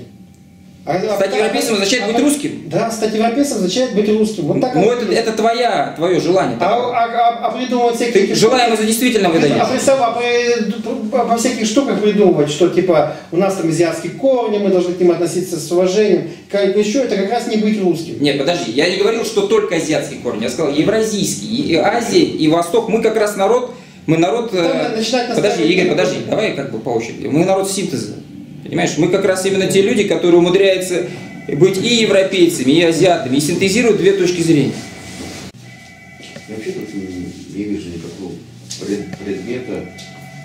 А- а- Стать а- европейцем означает а- быть русским. Да, стать европейцем означает быть русским. Вот так Ну, это, это твоя, твое желание. А, а, а- а придумывать всякие... Ты желаемо за действительно А, выдаешь. представь, а при- обо всяких штуках придумывать, что типа у нас там азиатские корни, мы должны к ним относиться с уважением. Как еще это как раз не быть русским. Нет, подожди, я не говорил, что только азиатский корень, я сказал евразийский, и, и Азия, и Восток. Мы как раз народ, мы народ... э, Там подожди, Игорь, подожди, давай как бы по очереди. Мы народ синтеза. Понимаешь, мы как раз именно те люди, которые умудряются быть и европейцами, и азиатами, и синтезируют две точки зрения. Вообще тут не, вижу никакого пред- предмета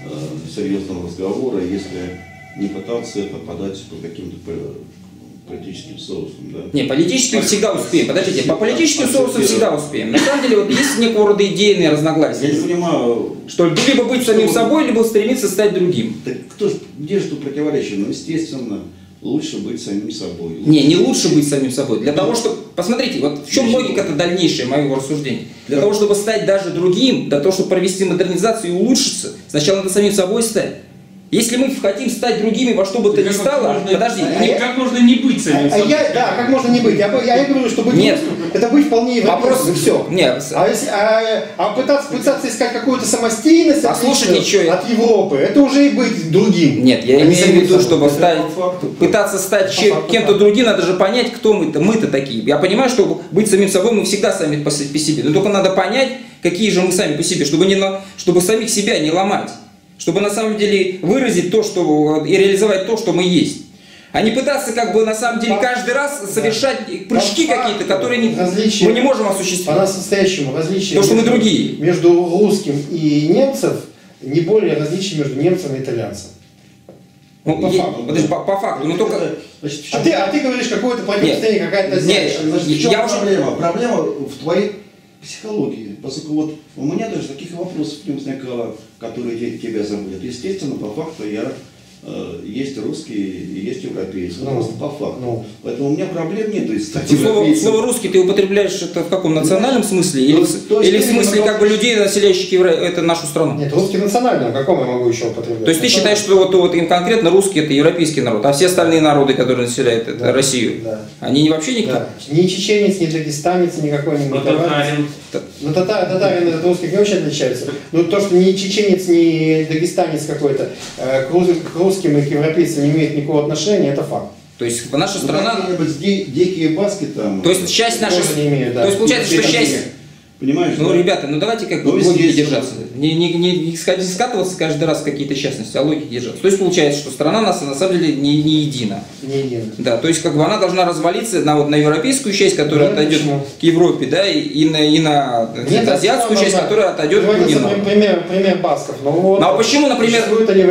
э, серьезного разговора, если не пытаться это подать по каким-то по- политическим соусам. Да? Не, политически мы всегда успеем. Подождите, по политическим А, соусам всегда успеем. На самом деле, вот есть некого рода идейные Я разногласия. не понимаю, Что либо быть самим собой, либо стремиться стать другим. так кто, где же тут противоречие? Ну, естественно, лучше быть самим собой. Не, не лучше быть самим собой. Для того, чтобы... Посмотрите, вот в чем логика-то дальнейшая моего рассуждения. Для того, чтобы стать даже другим, для того, чтобы провести модернизацию и улучшиться, сначала надо самим собой стать. Если мы хотим стать другими во что бы то ни стало, можно- подожди, а не- я- Как можно не быть самим А, а собой? я, да, как можно не быть? Я, я и говорю, что быть Нет. русским, это быть вполне Вопрос- европейцем, и все. нет, А, если, а, а пытаться, пытаться искать какую-то самостоятельность Послушайте, отличную чё я- от Европы, это уже и быть другим. Нет, я а имею в виду, чтобы Это стать, пытаться стать По че- факту, кем-то другим, надо же понять, кто мы-то, мы-то такие. Я понимаю, что быть самим собой мы всегда сами по, по себе, но только надо понять, какие же мы сами по себе, чтобы, не, на- чтобы самих себя не ломать, чтобы на самом деле выразить то, что и реализовать то, что мы есть. А не пытаться как бы на самом деле каждый раз совершать прыжки По какие-то, которые не- различия- мы не можем осуществить. По-настоящему различия Потому что мы между- другие. между русским и немцев не более различий между немцем и итальянцем. Ну, по е- факту, подожди, да. по, по факту, но только... Значит, А ты, а ты говоришь какое-то противостояние, какая-то Нет. Значит, в чем Я уже- проблема? Проблема в твоей психологии. Поскольку вот у меня даже таких вопросов не возникало, которые те- тебя заботят. Естественно, по факту я есть русский и есть европеец. Ну, Просто по факту. ну. Поэтому у меня проблем нет. То есть, стать Ну, Слово, слово русский ты употребляешь это в каком национальном смысле? Или, Ну, в- то есть или в смысле как бы людей, населяющих евро... это нашу страну? Нет, русский национальный, а каком я могу еще употреблять? То есть ты Это- считаешь, что вот, вот им конкретно русский это европейский народ, а все остальные народы, которые населяют это Да. Россию, Да. они вообще никто? Да. Ни чеченец, ни дагестанец, никакой не. Ну, татар, татарин от русских не очень отличается. Но то, что ни чеченец, ни дагестанец какой-то э, к, рус- к русским и к европейцам не имеет никакого отношения, это факт. То есть наша Ну, страна... какие-нибудь ди- дикие баски там. То есть часть нашей... Тоже не имею, да. То есть получается, что часть... Понимаешь? Ну, да? ребята, ну давайте как Ну, бы логики естественно. держаться. Не, не, не, не ска- не скатываться каждый раз в какие-то частности, а логики держаться. То есть получается, что страна нас на самом деле не, не едина. Не едино. Да, то есть как бы она должна развалиться на, вот, на европейскую часть, которая Нет, отойдет почему? к Европе, да, и, и на, и на Нет, азиатскую часть, правда. которая отойдет к Приводится другим народам. пример, пример басков. Ну, вот, Ну а почему, например,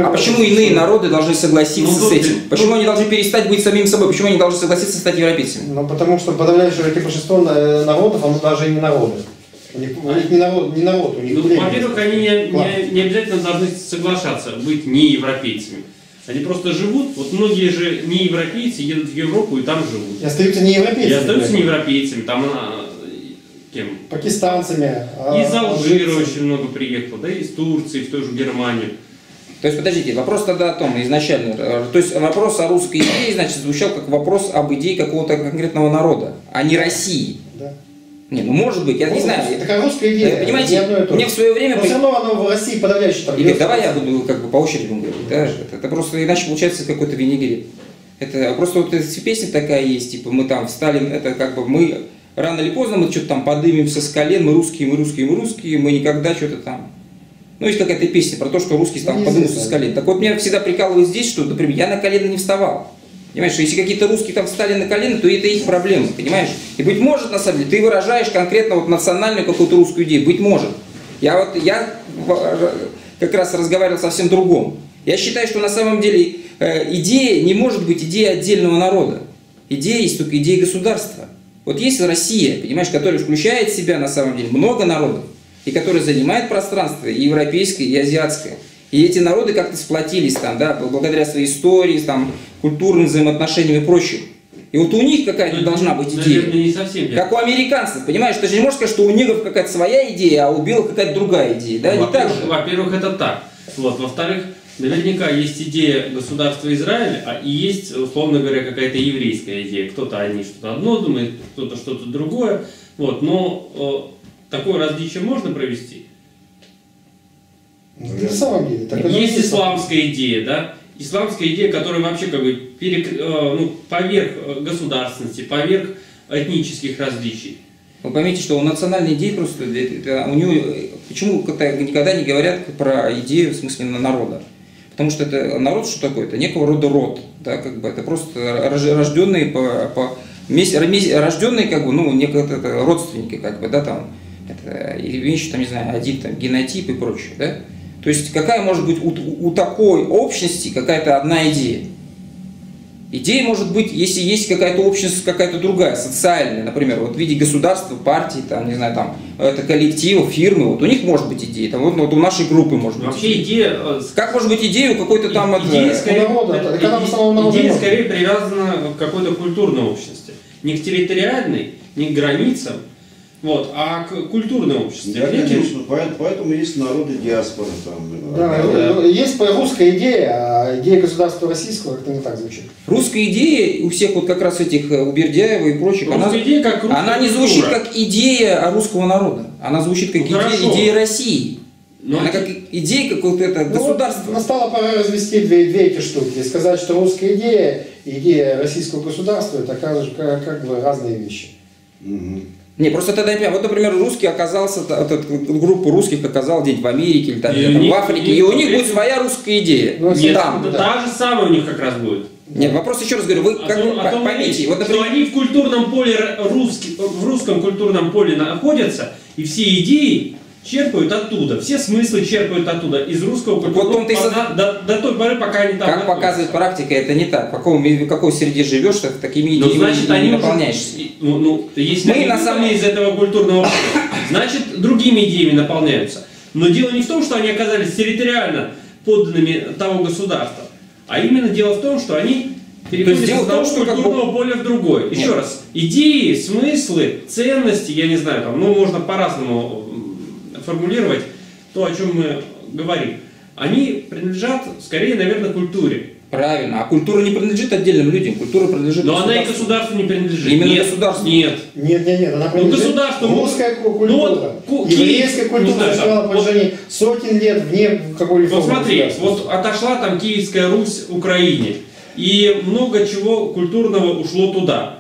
а почему иные народы должны согласиться Ну, с этим? тут- Почему они должны перестать быть самим собой? Почему они должны согласиться стать европейцами? Ну, потому что подавляющее большинство на- народов, оно даже и не народы. У них, у них не народ, не народ, у них Ну, во-первых, они не, не, не обязательно должны соглашаться быть не европейцами. Они просто живут, вот многие же не европейцы едут в Европу и там живут. И остаются не европейцами. И остаются не европейцами, там а, кем? Пакистанцами. а- Из Алжира алжирцами. очень много приехало, да, из Турции, в ту же Германию. То есть, подождите, вопрос тогда о том, изначально, э, то есть вопрос о русской идее, значит, звучал как вопрос об идее какого-то конкретного народа, а не России. Да. Не, ну может быть, я не Ну, знаю. Такая русская идея. Э, Понимаете, не одно и то мне в свое время... Но все равно оно в России подавляющее там. Игорь, давай я буду как бы по очереди будем говорить, да? Это, это просто иначе получается какой-то винегрет. Это просто вот эта песня такая есть, типа мы там встали, это как бы мы рано или поздно мы что-то там подымемся с колен, мы русские, мы русские, мы русские, мы никогда что-то там. Ну, есть какая-то песня про то, что русские там Ну, подымутся с естественно. колен. Так вот, меня всегда прикалывает здесь, что, например, я на колено не вставал. Понимаешь, если какие-то русские там встали на колено, то это их проблема, понимаешь? И быть может, на самом деле, ты выражаешь конкретно вот национальную какую-то русскую идею, быть может. Я вот, я в- как раз разговаривал совсем другом. Я считаю, что на самом деле э, идея не может быть идеей отдельного народа. Идея есть только идея государства. Вот есть Россия, понимаешь, которая включает в себя на самом деле много народов, и которая занимает пространство и европейское, и азиатское. И эти народы как-то сплотились там, да, благодаря своей истории, там, культурным взаимоотношениям и прочему. И вот у них какая-то Ну, должна быть идея. Наверное, не совсем. я- Как у американцев, понимаешь? Ты же не можешь сказать, что у негров какая-то своя идея, а у белых какая-то другая идея. Да, не так Во-первых, же. во-первых, это так. Вот. Во-вторых, наверняка есть идея государства Израиль, а и есть, условно говоря, какая-то еврейская идея. Кто-то они что-то одно думает, кто-то что-то другое. Вот. Но э, такое различие можно провести. Ну, На самом деле. так есть и исламская идея, да? Исламская идея, которая вообще как бы перек- э, ну, поверх э, государственности, поверх этнических различий. Вы поймите, что у национальной идеи просто, это- это у нее, почему никогда не говорят про идею в смысле на народа? Потому что это народ что такое? Это некого рода род, да, как бы это просто рож- рожденные по, по рожденные как бы, ну, некое это родственники, как бы, да, там, это, и вещи, там, не знаю, один там генотип и прочее, да? То есть какая может быть у, у такой общности какая-то одна идея? Идея может быть, если есть какая-то общность, какая-то другая, социальная, например, вот в виде государства, партии, там, не знаю, там, это коллектива, фирмы, вот у них может быть идея, там, вот, вот у нашей группы может быть Вообще идея. идея э, Как может быть идея у какой-то там... это- идея скорее, у народа, это когда идея нет. скорее привязана к какой-то культурной общности. Не к территориальной, не к границам, Вот, а культурное общество. Да, Видите, конечно, поэтому, поэтому есть народы диаспоры там. Да, э, ну, есть по- русская идея, а идея государства российского как-то не так звучит. Русская идея у всех вот как раз этих э, у Бердяева и прочих, она, Русская идея как русская она не звучит культура. как идея русского народа, она звучит как Ну, идея, хорошо. идея России. Но она как идея какого-то это Ну, государства. вот настала пора развести две, две эти штуки. И сказать, что русская идея и идея российского государства это как, как, как бы разные вещи. мгм. Не, просто тогда я вот, например, русский оказался, вот группа русских оказалась где-нибудь в Америке или там, И где-то у в них- Африке, и у них будет своя русская идея. Ну, Нет, там. да. та же самая у них как раз будет. Нет, вопрос еще раз говорю, вы О как том- бы о том поймите, вот, что например, они в культурном поле р- русски- в русском культурном поле находятся, и все идеи черпают оттуда, все смыслы черпают оттуда, из русского Вот культурного он-то и со- до, до той поры, пока они там как находятся. показывает практика, это не так. В, каком, в какой среде живешь, так, такими Ну, значит, не они уже- наполняешься. и- Ну, ну, если Мы они на самом- из этого культурного значит, другими идеями наполняются. Но дело не в том, что они оказались территориально подданными того государства, а именно дело в том, что они переходят из в том, одного что как культурного поля в другое. Еще Нет. раз, идеи, смыслы, ценности, я не знаю, там, ну, можно по-разному м, формулировать то, о чем мы говорим. Они принадлежат, скорее, наверное, культуре. Правильно. А культура не принадлежит отдельным людям, культура принадлежит Но она и государству. государству не принадлежит. Именно нет, государству. Нет. Нет, нет, нет, она Ну, принадлежит государство может- русская ку- Ну, культура. вот Еврейская культура там, на протяжении сотен лет вне какой-либо Вот смотри, вот отошла там Киевская Русь Украине, и много чего культурного ушло туда.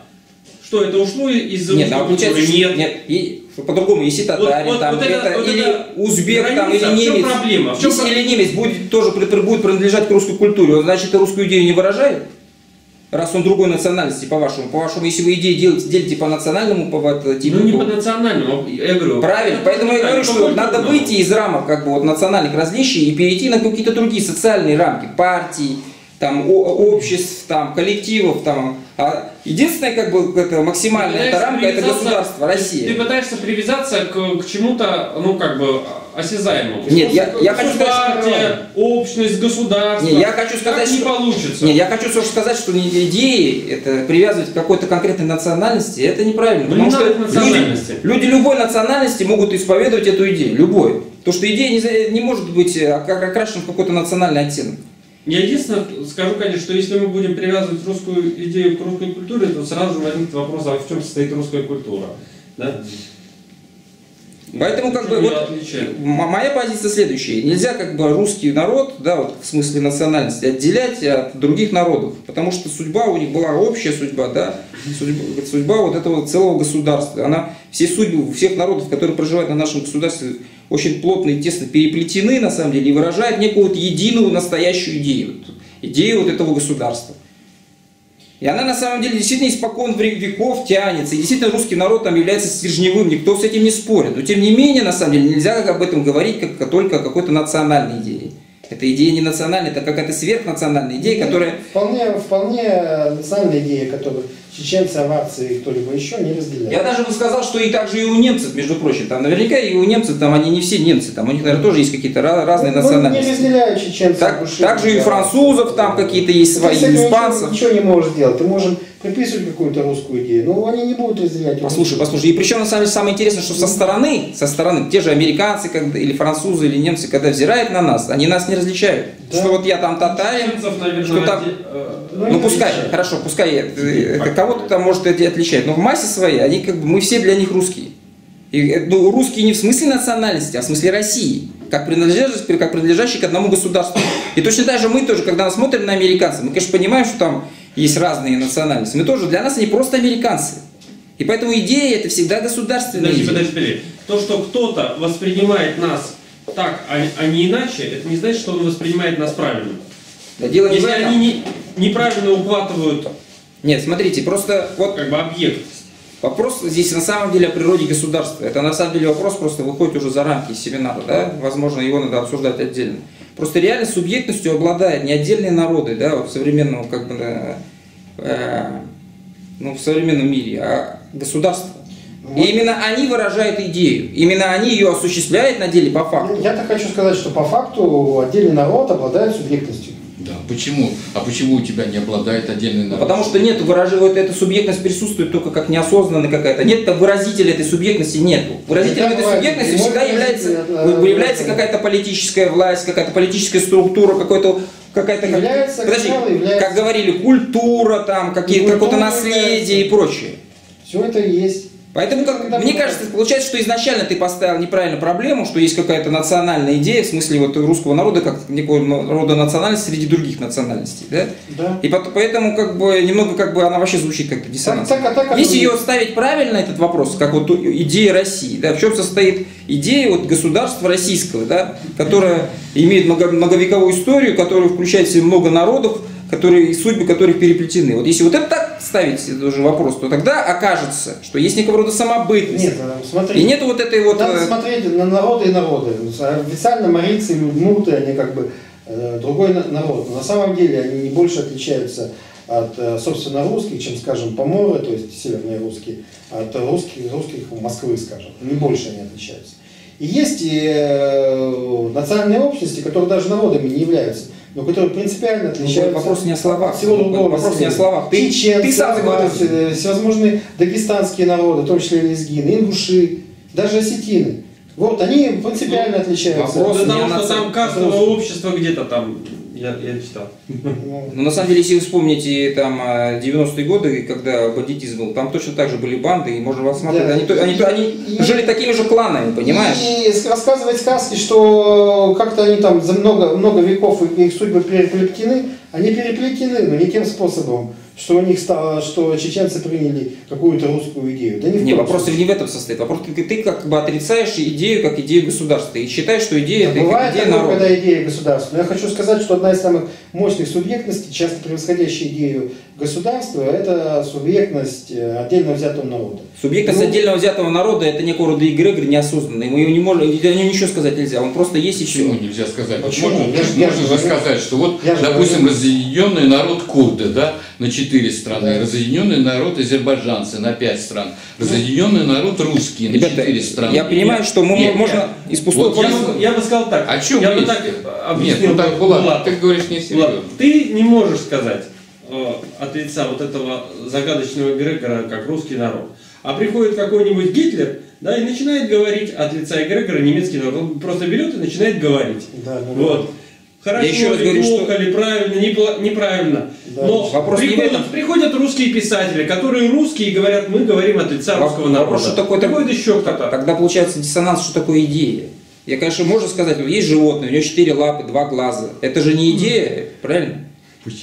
Что это ушло из-за Нет, а культуры? Нет. нет, и по-другому, если татарин, вот- там, вот это- это, вот или это узбек, там, или граница, в чем немец. проблема? В чем если про- или немец будет, тоже будет принадлежать к русской культуре, он, значит, русскую идею не выражает? Раз он другой национальности, по-вашему. По-вашему, если вы идеи делаете, делите по национальному, по вот, типу, Ну не по национальному, я говорю. Правильно, это поэтому я говорю, что надо выйти из рамок как бы вот национальных различий и перейти на какие-то другие социальные рамки, партий, там обществ, там коллективов, там. Единственная как бы это максимальная Ты эта рамка это государство, Ты Россия. пытаешься привязаться к, к чему-то, ну как бы осязаемому. Нет, я- я хочу сказать, что- общность, государство. Не, я хочу сказать, Как не что- получится. Не, я хочу сказать, что не идеи это привязывать к какой-то конкретной национальности, это неправильно. Ну, не потому надо что. Люди, люди любой национальности могут исповедовать эту идею, любой. То, что идея не, не может быть э, окрашена в какой-то национальный оттенок. Я единственное скажу, конечно, что если мы будем привязывать русскую идею к русской культуре, то сразу же возникнет вопрос, а в чем состоит русская культура? Да? Поэтому как бы вот моя позиция следующая. Нельзя как бы русский народ, да, вот в смысле национальности, отделять от других народов. Потому что судьба у них была общая судьба, да, судьба, судьба вот этого целого государства. Она, все судьбы всех народов, которые проживают на нашем государстве, очень плотно и тесно переплетены, на самом деле, и выражают некую вот единую настоящую идею. Вот, идею вот этого государства. И она на самом деле действительно испокон веков тянется. И действительно русский народ там является стержневым, никто с этим не спорит. Но тем не менее, на самом деле, нельзя об этом говорить как, только о какой-то национальной идее. Эта идея не национальная, это какая-то сверхнациональная идея, которая... Вполне, вполне национальная идея, которую чеченцы, аварцы и кто-либо еще не разделяют. Я даже бы сказал, что и также и у немцев, между прочим, там наверняка и у немцев, там они не все немцы, там у них, наверное, тоже есть какие-то разные Ну, Не национальности. разделяют чеченцев. Так, буши, также и да. французов там какие-то есть свои, с этим ничего- испанцев. Ничего не можешь сделать. Ты можешь приписывать какую-то русскую идею, но они не будут разделять. Послушай, послушай, и причем на самом деле самое интересное, что со стороны, со стороны, те же американцы когда, или французы или немцы, когда взирают на нас, они нас не различают. Да. Что вот я там татарин, Чеченцев, наверное, что там- э, Ну, ну не пускай, хорошо, пускай э, это кого-то может это и отличает, но в массе своей они как бы, мы все для них русские. И, э, ну, русские не в смысле национальности, а в смысле России, как принадлежащий, как принадлежащий к одному государству. И точно так же мы тоже, когда мы смотрим на американцев, мы, конечно, понимаем, что там есть разные национальности, мы тоже, для нас они просто американцы. И поэтому идея это всегда государственная Подожди, идея. подожди, подожди. То, что кто-то воспринимает нас так, а, а не иначе, это не значит, что он воспринимает нас правильно. Да дело не Если этом. они не- неправильно ухватывают Нет, смотрите, просто вот как бы объект. Вопрос здесь на самом деле о природе государства. Это на самом деле вопрос просто выходит уже за рамки семинара, да? Возможно, его надо обсуждать отдельно. Просто реально субъектностью обладают не отдельные народы, да, вот в современном как бы, да, э, ну, в современном мире, а государство. И именно они выражают идею, именно они ее осуществляют на деле по факту. Я так хочу сказать, что по факту отдельный народ обладает субъектностью. Почему? А почему у тебя не обладает отдельный народ? Потому что нет выражения, эта субъектность присутствует только как неосознанная какая-то. Нет там выразителя этой субъектности, нету. Выразителем Это этой субъектности всегда быть, является, является какая-то политическая власть, какая-то политическая структура, какой-то какая-то как- Является, подожди, является. как говорили, культура, там, какие, какое-то наследие является. и прочее. Все это есть. Поэтому, как, мне кажется, получается, что изначально ты поставил неправильно проблему, что есть какая-то национальная идея, в смысле вот русского народа, как некого рода национальности среди других национальностей, да? Да. И поэтому как бы немного как бы она вообще звучит как-то диссонанс. Так, так, а так, как Если ее ставить правильно, этот вопрос, как вот идея России, да, в чем состоит идея вот государства российского, да, которое имеет много- многовековую историю, которая включает в себя много народов, которые, судьбы которых переплетены. Вот если вот это так ставить этот уже вопрос, то тогда окажется, что есть некого рода самобытность. Нет, смотри. И нет вот этой вот... Надо э, смотреть на народы и народы. Официально марийцы и удмурты, они как бы э, другой на- народ. Но на самом деле они не больше отличаются от, э, собственно, русских, чем, скажем, поморы, то есть северные русские, от русских, русских Москвы, скажем. Не больше они отличаются. И есть и э, национальные общности, которые даже народами не являются, но которые принципиально отличаются. вопрос не о словах. Всего другого Вопрос не о словах. Ты- Чеченцы, ты сам э, всевозможные дагестанские народы, в том числе лезгины, ингуши, даже осетины. Вот, они принципиально отличаются. вопрос Потому что там кастовое Просто- общество где-то там, я, я читал. Ну, Ну, на самом деле, если вы вспомните там э, 90-е годы, когда бандитизм был, там точно так же были банды, и можно рассматривать, Да. они, они, то- они И- жили такими же кланами, понимаешь? И рассказывать сказки, что как-то они там за много, много веков и- их судьбы переплетены, они переплетены, но не тем способом, что у них стало, что чеченцы приняли какую-то русскую идею. Да Не, коем вопрос не в этом состоит. Вопрос, ты, ты как бы отрицаешь идею как идею государства. И считаешь, что идея это Бывает идея такое, народа. когда идея государства. Но я хочу сказать, что одна из самых мощных субъектностей, часто превосходящая идею государства, это субъектность э, отдельно взятого народа. Субъектность Ну, отдельно взятого народа это некого рода эгрегор неосознанный. Мы его не можем, о нем ничего сказать нельзя. Он просто есть и Почему нельзя сказать? Почему? можно Я же- я можно же говорю. сказать, что вот, Я допустим, разъединенный народ курды, да, на четыре страны, Да. разъединенный народ азербайджанцы на пять стран, разъединенный народ русские на Ребята, четыре страны. я понимаю, что мы Нет, можно нет. из пустого Вот Я бы, я бы сказал так. О чем я бы речь? так Нет, объяснил. ну так, бы, Влад, Влад. ты говоришь не серьезно. Влад, ты не можешь сказать э, от лица вот этого загадочного эгрегора, как русский народ. А приходит какой-нибудь Гитлер, да, и начинает говорить от лица эгрегора немецкий народ. Он просто берет и начинает говорить. Да, ну, Вот. Хорошо Я еще раз говорю, что- плохо ли, правильно, непла- неправильно. Да. Но Вопрос не в приходят, этом. приходят русские писатели, которые русские и говорят, мы говорим от лица Вопрос, русского народа. что такое Приходит еще кто-то. Тогда получается диссонанс, что такое идея. Я, конечно, можно сказать, вот есть животное, у него четыре лапы, два глаза. Это же не идея, правильно?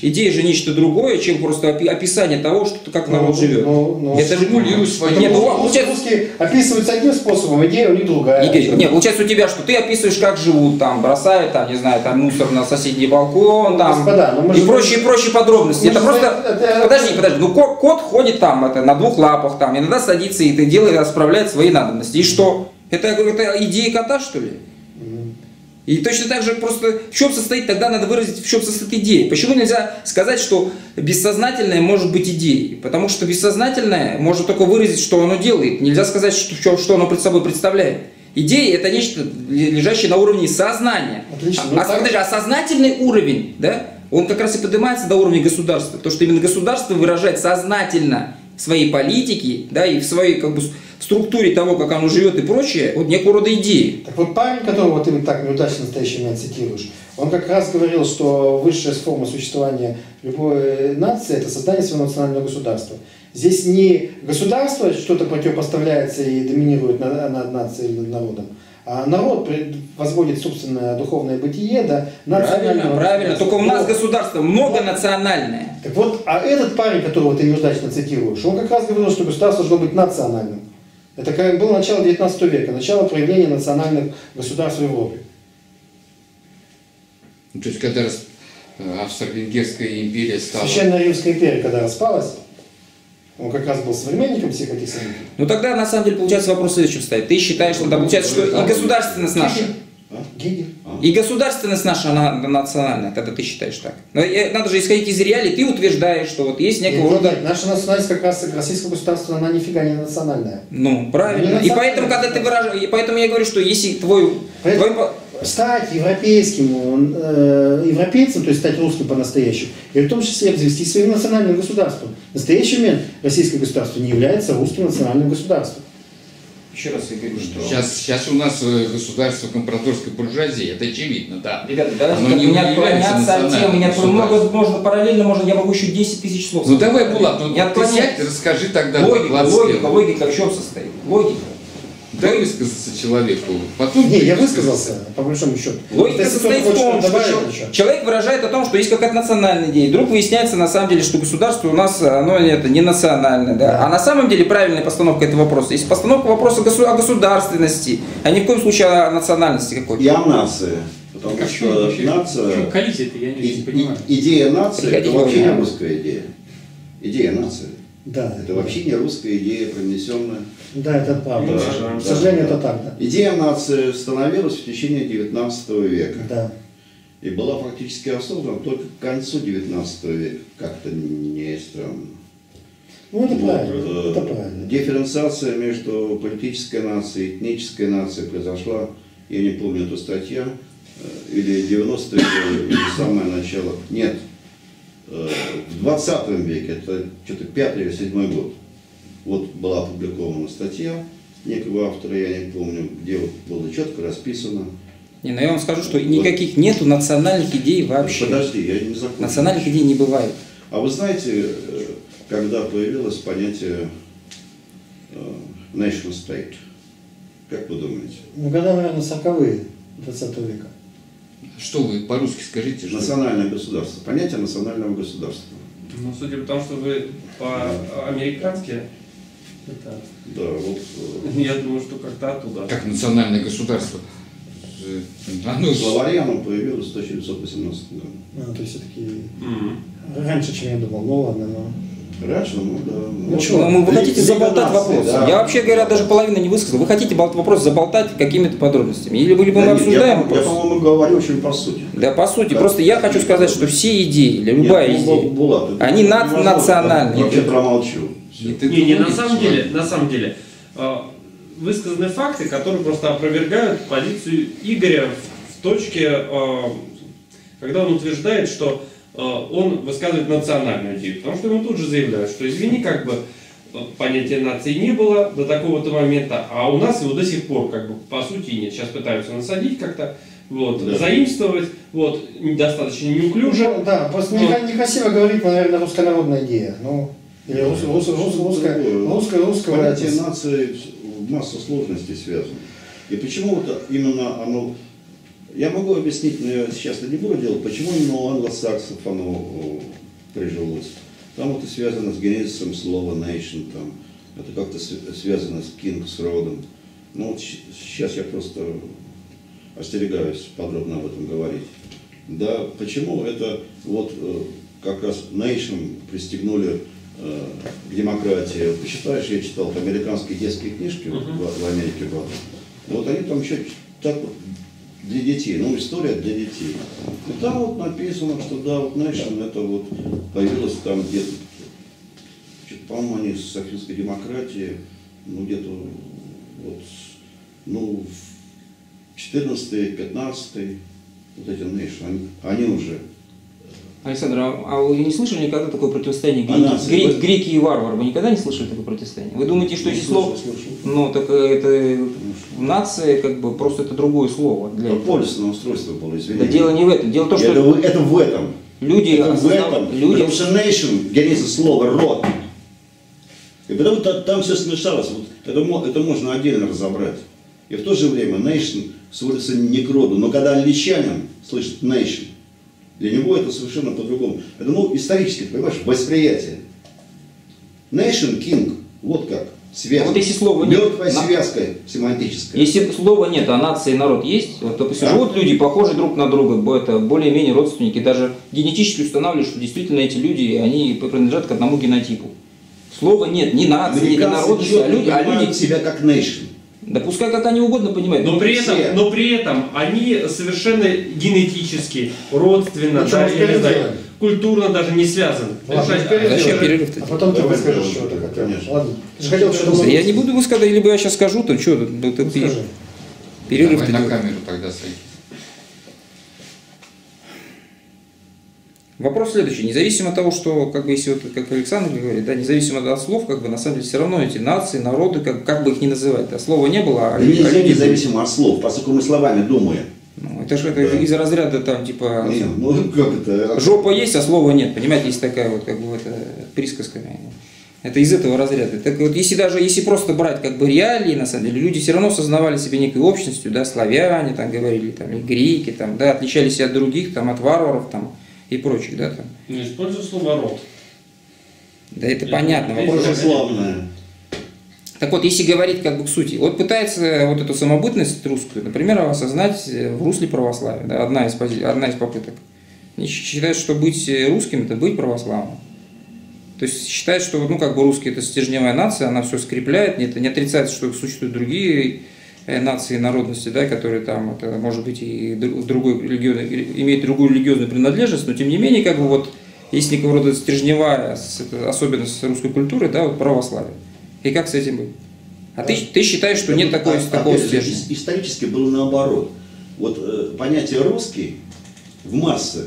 Идея же нечто другое, чем просто опи- описание того, что, как народ Ну, живет. ну, ну, это же сформулируй свою- Нет, ну, получается, русские описываются одним способом, идея у них другая. Игорь, нет, получается у тебя, что ты описываешь, как живут, там, бросают, там, не знаю, там, мусор на соседний балкон, Ну, там, господа, ну и же- прочие, прочие подробности. мы Это же просто, это- подожди, подожди, ну, кот, кот ходит там, это, на двух лапах, там, иногда садится и ты делает, расправляет свои надобности. И что? Это, это идея кота, что ли? И точно так же просто в чем состоит, тогда надо выразить, в чем состоит идея. Почему нельзя сказать, что бессознательное может быть идеей? Потому что бессознательное может только выразить, что оно делает. Нельзя сказать, что, что- что оно пред собой представляет. Идея это нечто, лежащее на уровне сознания. Отлично. А, Ну, а, так- подожди, а сознательный уровень, да, он как раз и поднимается до уровня государства. То, что именно государство выражает сознательно в своей политике, да, и в своей как бы, структуре того, как оно живет и прочее, вот некого рода идеи. Так вот парень, которого ты так неудачно в настоящий момент цитируешь, он как раз говорил, что высшая форма существования любой нации – это создание своего национального государства. Здесь не государство что-то противопоставляется и доминирует над, нацией или над народом, а народ возводит собственное духовное бытие до Правильно, правильно. Только у нас государство многонациональное. Так вот, а этот парень, которого ты неудачно цитируешь, он как раз говорил, что государство должно быть национальным. Это как было начало 19 века, начало проявления национальных государств в Европе. Ну, То есть, когда рас- э, Австро-Венгерская империя стала... Священная Римская империя, когда распалась, он как раз был современником всех этих событий. Ну тогда на самом деле получается вопрос следующий стоит. Ты считаешь, что тогда получается, что и государственность наша, Гегель. и государственность наша, она национальная, тогда ты считаешь так. Но надо же исходить из реалий, ты утверждаешь, что вот есть некого И рода... нет, наша национальность как раз российское государство, она нифига не национальная. Ну, правильно. И поэтому, когда ты выражаешь, и поэтому я говорю, что если твой, Поэтому- твой стать европейским э, европейцем, то есть стать русским по-настоящему, и в том числе обзавестись своим национальным государством. В настоящий момент российское государство не является русским национальным государством. Еще раз я говорю, что... Сейчас, сейчас у нас э, государство компрадорской буржуазии, это очевидно, да. Ребята, давайте Оно не является отклоняться от темы, не отклоняться. Много, можно параллельно, можно, я могу еще 10 тысяч слов. Ну давай, Булат, ну не ты сядь, расскажи тогда Логика, 20 логика, логика в чем состоит? Логика. Дай высказаться человеку, потом... Не, я высказался. по большому счету. Логика Если состоит в том, что еще. человек выражает о том, что есть какая-то национальная идея. И вдруг выясняется на самом деле, что государство у нас оно это не национальное. Да? Да. А на самом деле правильная постановка этого вопроса. Есть постановка вопроса госу- о государственности, а ни в коем случае о национальности какой-то. И о нации. Потому Как что вообще- в нация... коллизия-то, я не и- понимаю. идея нации это вообще не русская идея. Идея нации. Да, Это вообще не русская идея, привнесенная. Да, это правда. Ну, К да, сожалению, да. это так, да. Идея нации становилась в течение 19 века. Да. И была фактически основана только к концу 19 века. Как-то не странно. Ну, это Вот, правильно. э, Это правильно. Дифференциация между политической нацией и этнической нацией произошла, я не помню эту статья, э, или 90-е, или самое начало. Нет, э, в 20 веке, это что-то пятый или седьмой год, вот была опубликована статья некого автора, я не помню, где вот было четко расписано. Не, но я вам скажу, что никаких нету национальных идей вообще. Подожди, я не закончил. Национальных идей не бывает. А вы знаете, э, когда появилось понятие э, nation state? Как вы думаете? Ну, года, наверное, 40-е 20 века. Что вы по-русски скажите? Что... Национальное государство. Понятие национального государства. Ну, судя по тому, что вы по-американски, это, Да, вот. э, я думаю, что как-то оттуда. Как национальное государство? Э, Оно В же- словаре оно появилось в 1918 году. А, то есть все-таки Мгм. раньше, чем я думал. Ну ладно, но... Раньше, ну да. Ну, Ну, вы Лига хотите заболтать вопрос. да. Я вообще говоря, даже половину не высказал. Вы хотите вопрос заболтать какими-то подробностями? Или, либо мы Да нет, обсуждаем я, я, вопрос? по-моему, говорю очень по сути. Да, по сути, Да. просто я хочу сказать, что все идеи, любая Нет, ну, идея, Булат, они над- национальные. Я вообще промолчу. И ты Не, не, на самом что- деле, на самом деле, э, высказаны факты, которые просто опровергают позицию Игоря в, точке, э, когда он утверждает, что э, он высказывает национальную идею. Потому что ему тут же заявляют, что извини, как бы понятия нации не было до такого-то момента, а у нас его до сих пор, как бы, по сути, нет. Сейчас пытаются насадить как-то, вот, Да. заимствовать, вот, недостаточно неуклюже. Ну, Да, просто некрасиво говорить, наверное, руссконародная идея. Ну, или рус, рус, рус, русская, русская, русская. Понятие нации в массу сложностей связано. И почему вот именно оно... Я могу объяснить, но я сейчас это не буду делать, почему именно у англосаксов оно прижилось. Там это связано с генезисом слова nation, там, это как-то св- связано с king, с родом. Ну вот сейчас я просто остерегаюсь подробно об этом говорить. Да, почему это вот э, как раз nation пристегнули э, к демократии. Почитаешь, я читал американские детские книжки вот в, в Америке было. Вот они там еще так вот для детей, ну история для детей. И там вот написано, что да, вот nation это вот появилось там где-то, по-моему, они с софийской демократии, ну где-то вот, ну, в 14 15 вот эти nation, они, они уже Александр, а а вы не слышали никогда такое противостояние А греки, нации? греки- греки и варвары? Вы никогда не слышали такое противостояние? Вы думаете, что эти слова... Ну, так э, это нация, как бы, просто это другое слово для Это этого. полисное устройство было, Да извините. дело не в этом. Дело в том, это, что в- это в этом. люди... Это в этом. люди... Потому что nation, генезис слова род. И потому что там все смешалось. Вот это, это можно отдельно разобрать. И в то же время nation сводится не к роду. Но когда англичанин слышит nation, для него это совершенно по-другому. Это, ну, исторически, понимаешь, восприятие. Nation, king, вот как. Связано. Вот если слова нет, Мертвая на- связка семантическая. Если слова нет, а нация и народ есть, вот, допустим, Да. живут люди, похожи друг на друга, это более-менее родственники, даже генетически устанавливают, что действительно эти люди, они принадлежат к одному генотипу. Слова нет, ни нации, ни четко а люди, а люди, себя как nation. Да пускай как они угодно понимают. Но при, все. этом, но при этом они совершенно генетически, родственно, Ну, что, да, я не знаю, культурно даже не связаны. Ладно, что- перерыв Зачем перерыв-то А потом ты Давай выскажешь, что ты хотел. конечно. Ладно. Ты же хотел что-то Да много я не буду высказывать, либо я сейчас скажу, то что, Ну, скажи. перерыв-то Давай на камеру тогда сойти. Вопрос следующий. Независимо от того, что, как бы, если вот, как Александр говорит, да, независимо от слов, как бы, на самом деле, все равно эти нации, народы, как, как бы их ни называть, да, слова не было, а Да нельзя люди независимо от слов, поскольку мы словами думаем. Ну, это же это из разряда, там, типа, Не, ну как это? жопа есть, а слова нет, понимаете, есть такая вот, как бы, это, присказка. Это из этого разряда. Так вот, если даже, если просто брать, как бы, реалии, на самом деле, люди все равно сознавали себя некой общностью, да, славяне, там, говорили, там, и греки, там, да, отличались от других, там, от варваров, там, и прочих, да, там. Не используй слово род. Да это Я понятно. Вопрос- Тоже славное. Так вот, если говорить как бы к сути, вот пытается вот эту самобытность русскую, например, осознать в русле православия, да, одна из, пози- одна из попыток. Они считают, что быть русским – это быть православным. То есть считают, что ну, как бы русские – это стержневая нация, она все скрепляет, нет, не отрицается, что существуют другие нации, народности, да, которые там, это может быть и дру- другой религион, имеют другую религиозную принадлежность, но тем не менее, как бы вот есть некого рода стержневая особенность русской культуры, да, вот православие. И как с этим быть? А ты, ты считаешь, что нет такой, А- такого же, стержня? ис- Исторически было наоборот. Вот э, понятие русский в массы,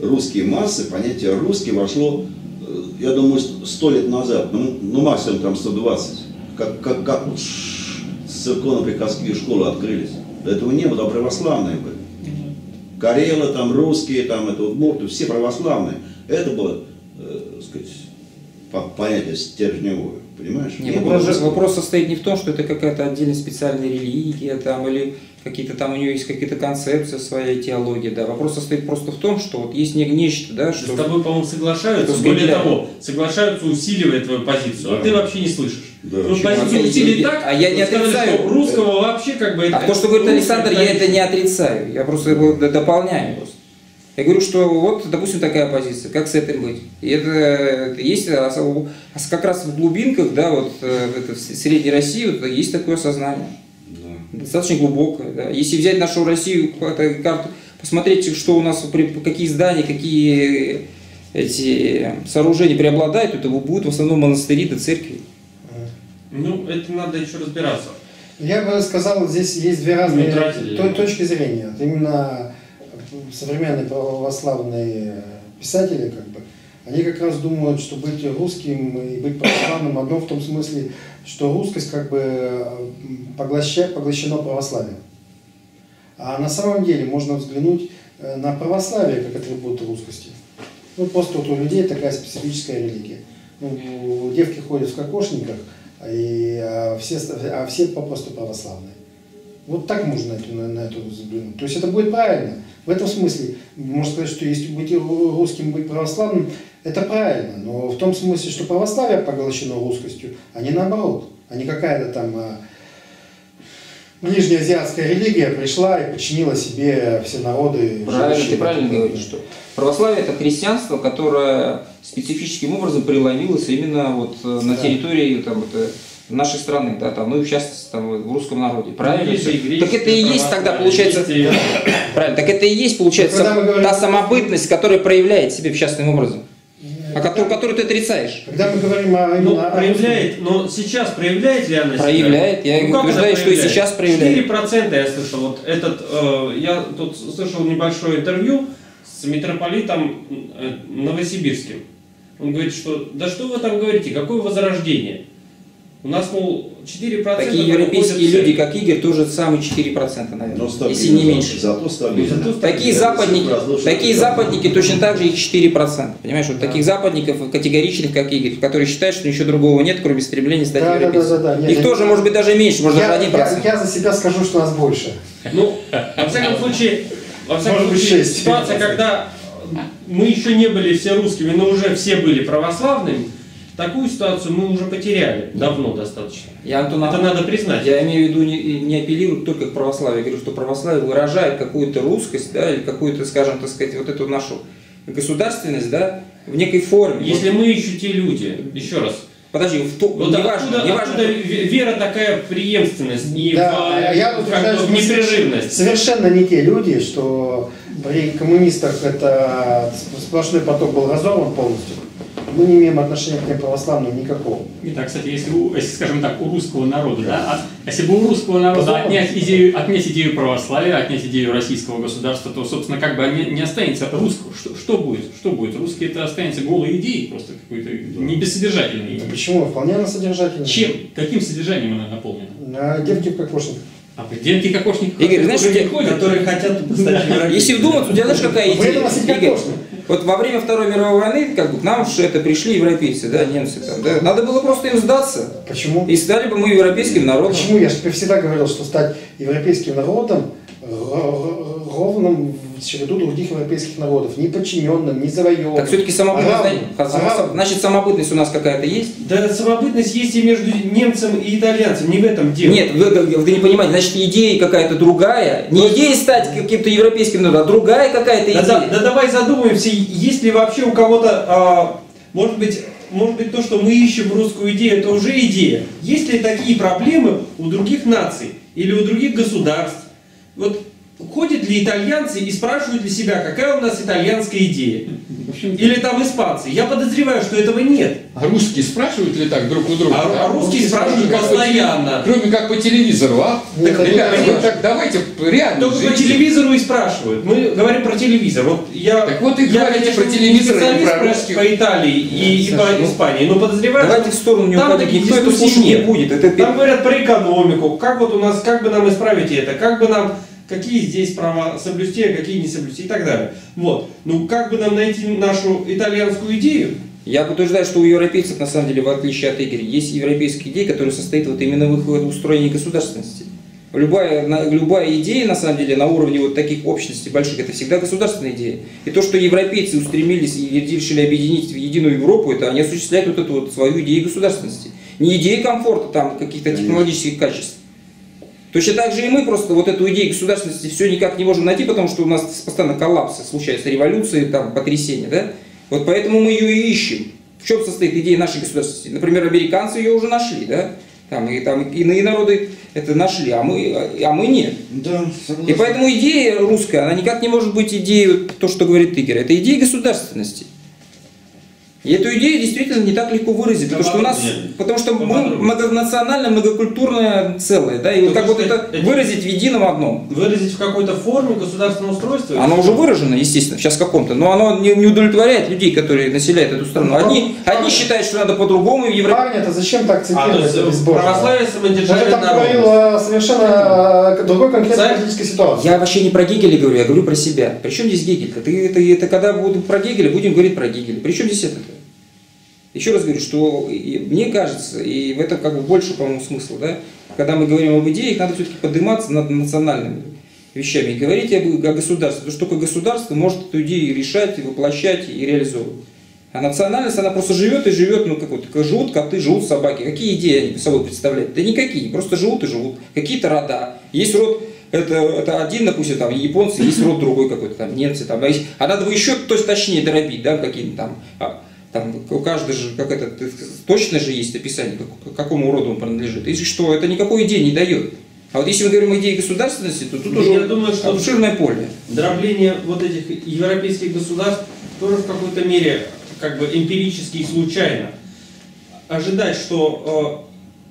русские массы, понятие русский вошло, э, я думаю, ст- сто лет назад, ну, ну максимум там 120. Как, как, как церковно-приходские школы открылись. До этого не было, а православные были. Карелы, там русские, там это вот морты, все православные. Это было, э, так сказать, по- понятие стержневое, понимаешь? Не, Не было вопрос, же- вопрос состоит не в том, что это какая-то отдельная специальная религия, там, или какие-то там у нее есть какие-то концепции, своя теология, да. Вопрос состоит просто в том, что вот есть не- нечто, да, С что... тобой, по-моему, соглашаются. Более того, соглашаются, усиливая твою позицию. А Да. ты вообще не слышишь. Да. А усилили я- так, а я не сказали, отрицаю. что русского вообще как бы... А это- то, что говорит Александр, я это не отрицаю. Я просто его дополняю просто. Я говорю, что вот, допустим, такая позиция, как с этим быть? И это, это есть как раз в глубинках, да, вот э, это в Средней России вот, есть такое осознание. Да. достаточно глубокая. Да. Если взять нашу Россию, это карту, посмотреть, что у нас, какие здания, какие эти сооружения преобладают, то это будут в основном монастыри да церкви. Ну, это надо еще разбираться. Я бы сказал, здесь есть две разные то- точки зрения. Вот Именно современные православные писатели, как бы, они как раз думают, что быть русским и быть православным одно в том смысле, что русскость как бы поглоща- поглощена православием. А на самом деле можно взглянуть э, на православие как атрибут русскости. Ну, просто вот у людей такая специфическая религия. Ну, девки ходят в кокошниках, и, а, все, а все попросту православные. Вот так можно на, на, на это взглянуть. То есть это будет правильно. В этом смысле, можно сказать, что если быть ру- русским, быть православным, это правильно. Но в том смысле, что православие поглощено русскостью, а не наоборот. А не какая-то там а, нижнеазиатская религия пришла и подчинила себе все народы. Правильно, ты правильно говоришь, что православие это христианство, которое специфическим образом преломилось именно вот э, на Да. территории там, вот, нашей страны, да, там, ну и в частности там, в русском народе. Правильно? Всё? греческое так это и есть тогда получается. Правильно, так это и есть, получается, говорим- та самобытность, которая проявляет себя частным образом, а которую, которую ты отрицаешь. Когда мы говорим о, Ну, о проявляет, но сейчас проявляет ли она себя? Проявляет. Я Ну, утверждаю, что и сейчас проявляет. 4% я слышал. Вот этот, э, я тут слышал небольшое интервью с митрополитом э, Новосибирским. Он говорит, что да что вы там говорите, какое возрождение? У нас, мол, 4% Такие европейские люди, как Игорь, тоже самые 4%, наверное, Но стабильно, если не меньше. Зато стабильно. Зато Такие Я западники, такие западники точно так же их 4%. Понимаешь, вот таких западников категоричных, как Игорь, которые считают, что ничего другого нет, кроме стремления стать Да, да, европейцем. да, да, да. Нет, Их я- тоже может быть даже меньше, может я, даже 1%. я, я за себя скажу, что нас больше. Ну, во всяком случае, во всяком Может быть, случае, ситуация, когда мы еще не были все русскими, но уже все были православными, такую ситуацию мы уже потеряли давно достаточно. Я, Антон, Это надо признать. Я имею в виду не, не апеллирую только к православию. Я говорю, что православие выражает какую-то русскость, да, или какую-то, скажем, так сказать, вот эту нашу государственность, да, в некой форме. Если Вот, мы еще те люди, еще раз, подожди, в то, вот неважно, откуда, неважно, откуда ве- вера такая преемственность и Да, в, я как в непрерывность? Совершенно не те люди, что при коммунистах это сплошной поток был разорван полностью. мы не имеем отношения к православным никакого. Итак, кстати, если, у, если, скажем так, у русского народа, да, а если бы у русского народа отнять идею, отнять идею православия, отнять идею российского государства, то, собственно, как бы не, не останется русского. Что, что будет? Что будет? Русские это останется голой идеей, просто какой-то не бессодержательной идеей. Почему? Вполне она содержательная. Чем? Каким содержанием она наполнена? На девки в кокошниках. А детки кокошников Игорь, знаешь, не где- ходят. Которые хотят стать европейцами. Если вдуматься, у тебя знаешь, какая идея? Игорь, вот во время Второй мировой войны, как бы к нам же это пришли европейцы, да, немцы там, да. Надо было просто им сдаться. Почему? И стали бы мы европейским народом. Почему? Я же всегда говорил, что стать европейским народом ро- ро- ровным в череду других европейских народов, не подчиненным, не завоеванным. Так все-таки самобытность, а равным. зна- А равным. значит, самобытность у нас какая-то есть? Да, самобытность есть и между немцем и итальянцем, не в этом дело. Нет, вы, вы- не понимаете, значит, идея какая-то другая. Не идея стать каким-то европейским народом, а другая какая-то Да, идея. да, да давай задумаемся, есть ли вообще у кого-то, а, может быть, может быть, то, что мы ищем русскую идею, это уже идея. Есть ли такие проблемы у других наций или у других государств? Вот ходят ли итальянцы и спрашивают ли себя, какая у нас итальянская идея? Или там испанцы? Я подозреваю, что этого нет. А русские спрашивают ли так друг у друга? А- да? а русские спрашивают по постоянно. теле- Кроме как по телевизору, а? Так, Ребята, это- вы так давайте реально Только по живите. телевизору и спрашивают. Мы говорим про телевизор. Вот я, Так вот и я, говорите конечно, про телевизор, а не про по- русских. по Италии и, и по ну, Испании, но подозреваю, Давайте в сторону не там уходить, таких никто это слушать не будет. Это Там говорят про экономику, как вот у нас, как бы нам исправить это, как бы нам, какие здесь права соблюсти, а какие не соблюсти и так далее. Вот. Ну, как бы нам найти нашу итальянскую идею? Я утверждаю, что у европейцев, на самом деле, в отличие от Игоря, есть европейская идея, которая состоит вот именно в их устроении государственности. Любая, на- любая идея, на самом деле, на уровне вот таких общностей больших, это всегда государственная идея. И то, что европейцы устремились и решили объединить в единую Европу, это они осуществляют вот эту вот свою идею государственности. Не идея комфорта, там, каких-то технологических качеств. Точно так же и мы просто вот эту идею государственности все никак не можем найти, потому что у нас постоянно коллапсы, случаются революции, там, потрясения, да? Вот поэтому мы ее и ищем. В чем состоит идея нашей государственности? Например, американцы ее уже нашли, да? Там, и там иные народы это нашли, а мы, а мы нет. Да, И согласен. поэтому идея русская, она никак не может быть идеей, вот то, что говорит Игорь, это идея государственности. И эту идею действительно не так легко выразить, потому что у нас, потому что мы многонациональное, многокультурное целое, да, и вот Только как вот это эти- выразить в едином одном. Выразить в какой-то форме государственное устройство? Оно уже выражено, естественно, сейчас в каком-то, но оно не, не удовлетворяет людей, которые населяют эту страну. Ну, Одни, правильно. одни считают, что надо по-другому, европейцы... Парни, это зачем так А, цитировать это безбожно? православие самодержавие там говорил о совершенно э, другой конкретной политической ситуации. Я вообще не про Гегеля говорю, я говорю про себя. Причем здесь Гегель-то? Ты, это, это когда будем про Гегеля, будем говорить про Гегеля. Причем здесь это? Еще раз говорю, что мне кажется, и в этом как бы больше, по-моему, смысла, да, когда мы говорим об идеях, надо все-таки подниматься над национальными вещами и говорить об, о государстве, потому что только государство может эту идею решать, и воплощать и реализовывать. А национальность, она просто живет и живет, ну как вот, как живут коты, живут собаки. Какие идеи они собой представляют? Да никакие, просто живут и живут. Какие-то рода. Есть род, это, это один, допустим, там японцы, есть род другой какой-то, там немцы, там, а, есть- а надо бы еще то есть, точнее дробить, да, какие-то там, а, там у каждого же, как это, точно же есть описание, к какому роду он принадлежит. Если что, это никакой идеи не дает. А вот если мы говорим о идее государственности, то тут Я уже думаю, что- обширное поле. Дробление вот этих европейских государств тоже в какой-то мере как бы эмпирически и случайно. Ожидать, что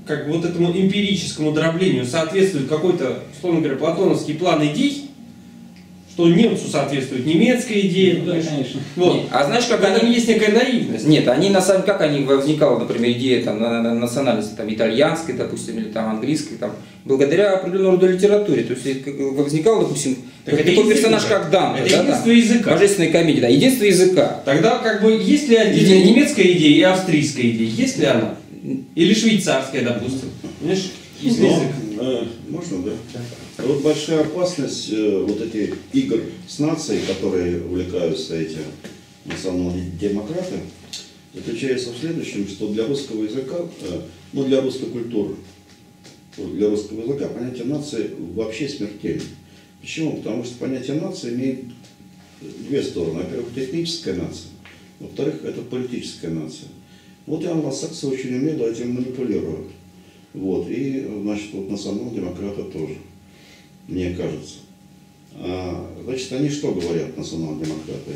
э, как бы вот этому эмпирическому дроблению соответствует какой-то, условно говоря, платоновский план идей, что немцу соответствует немецкая идея. Да, конечно. Вот. А знаешь, как они... есть некая наивность. Нет, они на самом как они возникала, например, идея там, на, на- национальности там, итальянской, допустим, или там английской, там, благодаря определенного рода литературе. То есть как возникал, допустим, Так это такой язык персонаж, как Данте, Это да, единство да? языка. Божественная комедия, да, единство языка. Тогда как бы есть ли отдельная Иде- немецкая идея и австрийская идея? Есть ли она? Или швейцарская, допустим? Понимаешь? Есть Но, язык. э, можно, да? Вот большая опасность э, вот этих игр с нацией, которые увлекаются эти в основном демократы, заключается в следующем, что для русского языка, э, ну для русской культуры, для русского языка понятие нации вообще смертельно. Почему? Потому что понятие нации имеет две стороны. Во-первых, это этническая нация, во-вторых, это политическая нация. Вот и англосаксы очень умело этим манипулируют. Вот, и, значит, вот на самом демократа тоже, мне кажется. А, значит, они что говорят, национал-демократы?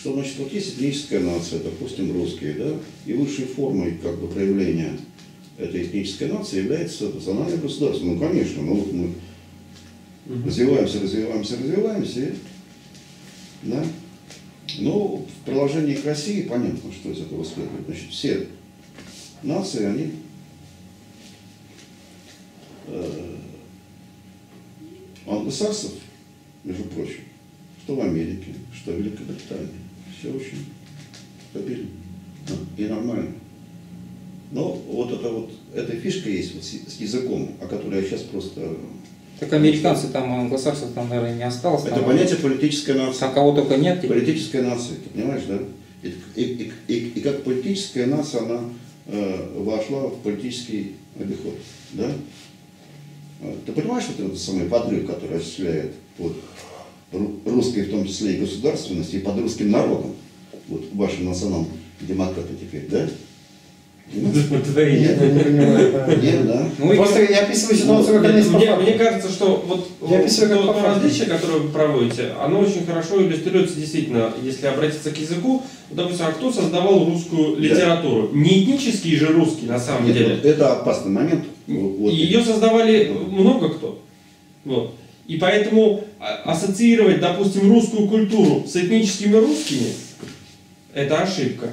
что значит вот есть этническая нация, допустим, русские, да, и высшей формой как бы проявления этой этнической нации является национальное государство. Ну, конечно, ну вот мы развиваемся, развиваемся, развиваемся, и, да. Но в приложении к России понятно, что из этого следует. Значит, все нации, они э, англосаксов, между прочим, что в Америке, что в Великобритании. Все очень стабильно и нормально. Но вот это вот, эта фишка есть вот с, с языком, о которой я сейчас просто... Так американцы там, англосаксов там, наверное, не осталось. Это там, понятие политической нации. Там кого только нет. Политическая нация, ты понимаешь, да? И, и, и, и- и как политическая нация она э, вошла в политический обиход, да? А, Ты понимаешь вот этот самый подрыв, который осуществляет вот, ру- русской, в том числе и государственности, и под русским народом, вот ваши национал-демократы теперь, да? Нет, я не понимаю. да. Нет, да? Ну, Просто я описываю ситуацию, как она есть мне, мне кажется, что вот Я описываю, как то, то различие, которое вы проводите, оно очень хорошо иллюстрируется действительно, если обратиться к языку. Допустим, а кто создавал русскую литературу? Не этнический же русский на самом Нет, деле. вот это опасный момент. Вот, вот. Ее создавали много кто. Вот. И поэтому а- ассоциировать, допустим, русскую культуру с этническими русскими, это ошибка.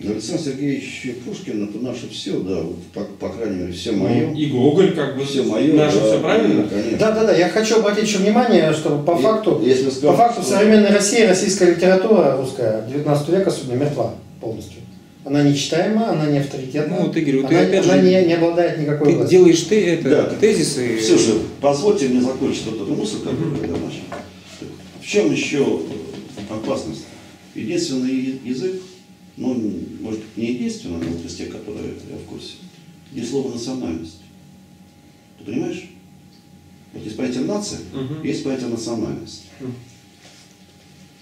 Но Александр Сергеевич Пушкин это наше все, да, вот, по, по крайней мере, все мое. И Гоголь, как бы, Все мое. наше да, все правильно. Конечно. Да, да, да. Я хочу обратить еще внимание, что по И- факту, если по скажут, факту что- современной России российская литература русская 19 века особенно мертва полностью. Она нечитаема, она не авторитетна. Ну, вот, Игорь, вот ты она, опять она же- не, не обладает никакой Ты властью. делаешь ты это, Да. тезисы. Все же, позвольте мне закончить вот эту мысль, которую я начал. В чем еще опасность? Единственный язык, ну, может, не единственный, но вот из тех, которые я в курсе, есть слово национальность. Ты понимаешь? Вот есть понятие нация, Мгм. есть понятие национальность. Мгм.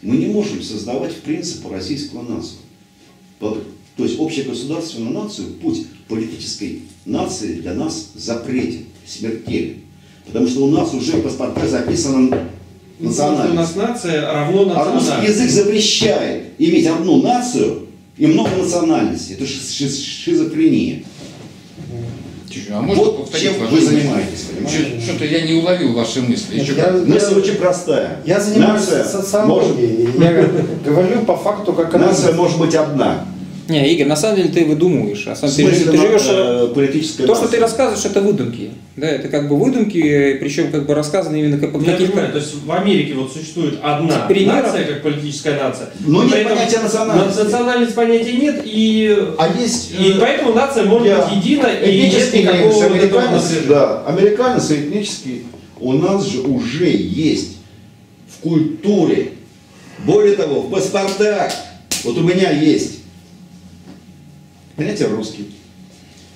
Мы не можем создавать в принципе российскую нацию. То есть общегосударственную нацию, путь политической нации для нас запретен, смертелен. Потому что у нас уже в паспорте записано Ну, что У национальность. нас нация равно А русский язык запрещает иметь одну нацию и много национальностей. Это шиз- шиз- шизофрения. Чуть-чуть, А можно вот повторить чем вы занимаетесь, понимаете? Что-то я не уловил ваши мысли. Нет, Еще я-. Мысль очень простая. Я занимаюсь Нация социологией. Я говорю по факту, как она... Нация может быть одна. Не, Игорь, на самом деле ты выдумываешь. На В самом деле ты живешь... э, политическая То, что ты рассказываешь, это выдумки. Да, это как бы выдумки, причем как бы рассказаны именно как, по Ну, Я каким-то... понимаю, то есть в Америке вот существует одна Примеров? нация, как политическая нация. Но нет При этом понятия национальности. на- Национальности понятия нет, и, А есть и э, поэтому нация может я быть едина, и нет никакого американец, да, американец и этнический, у нас же уже есть в культуре. Более того, в паспортах. Вот у меня есть. Понятие русский.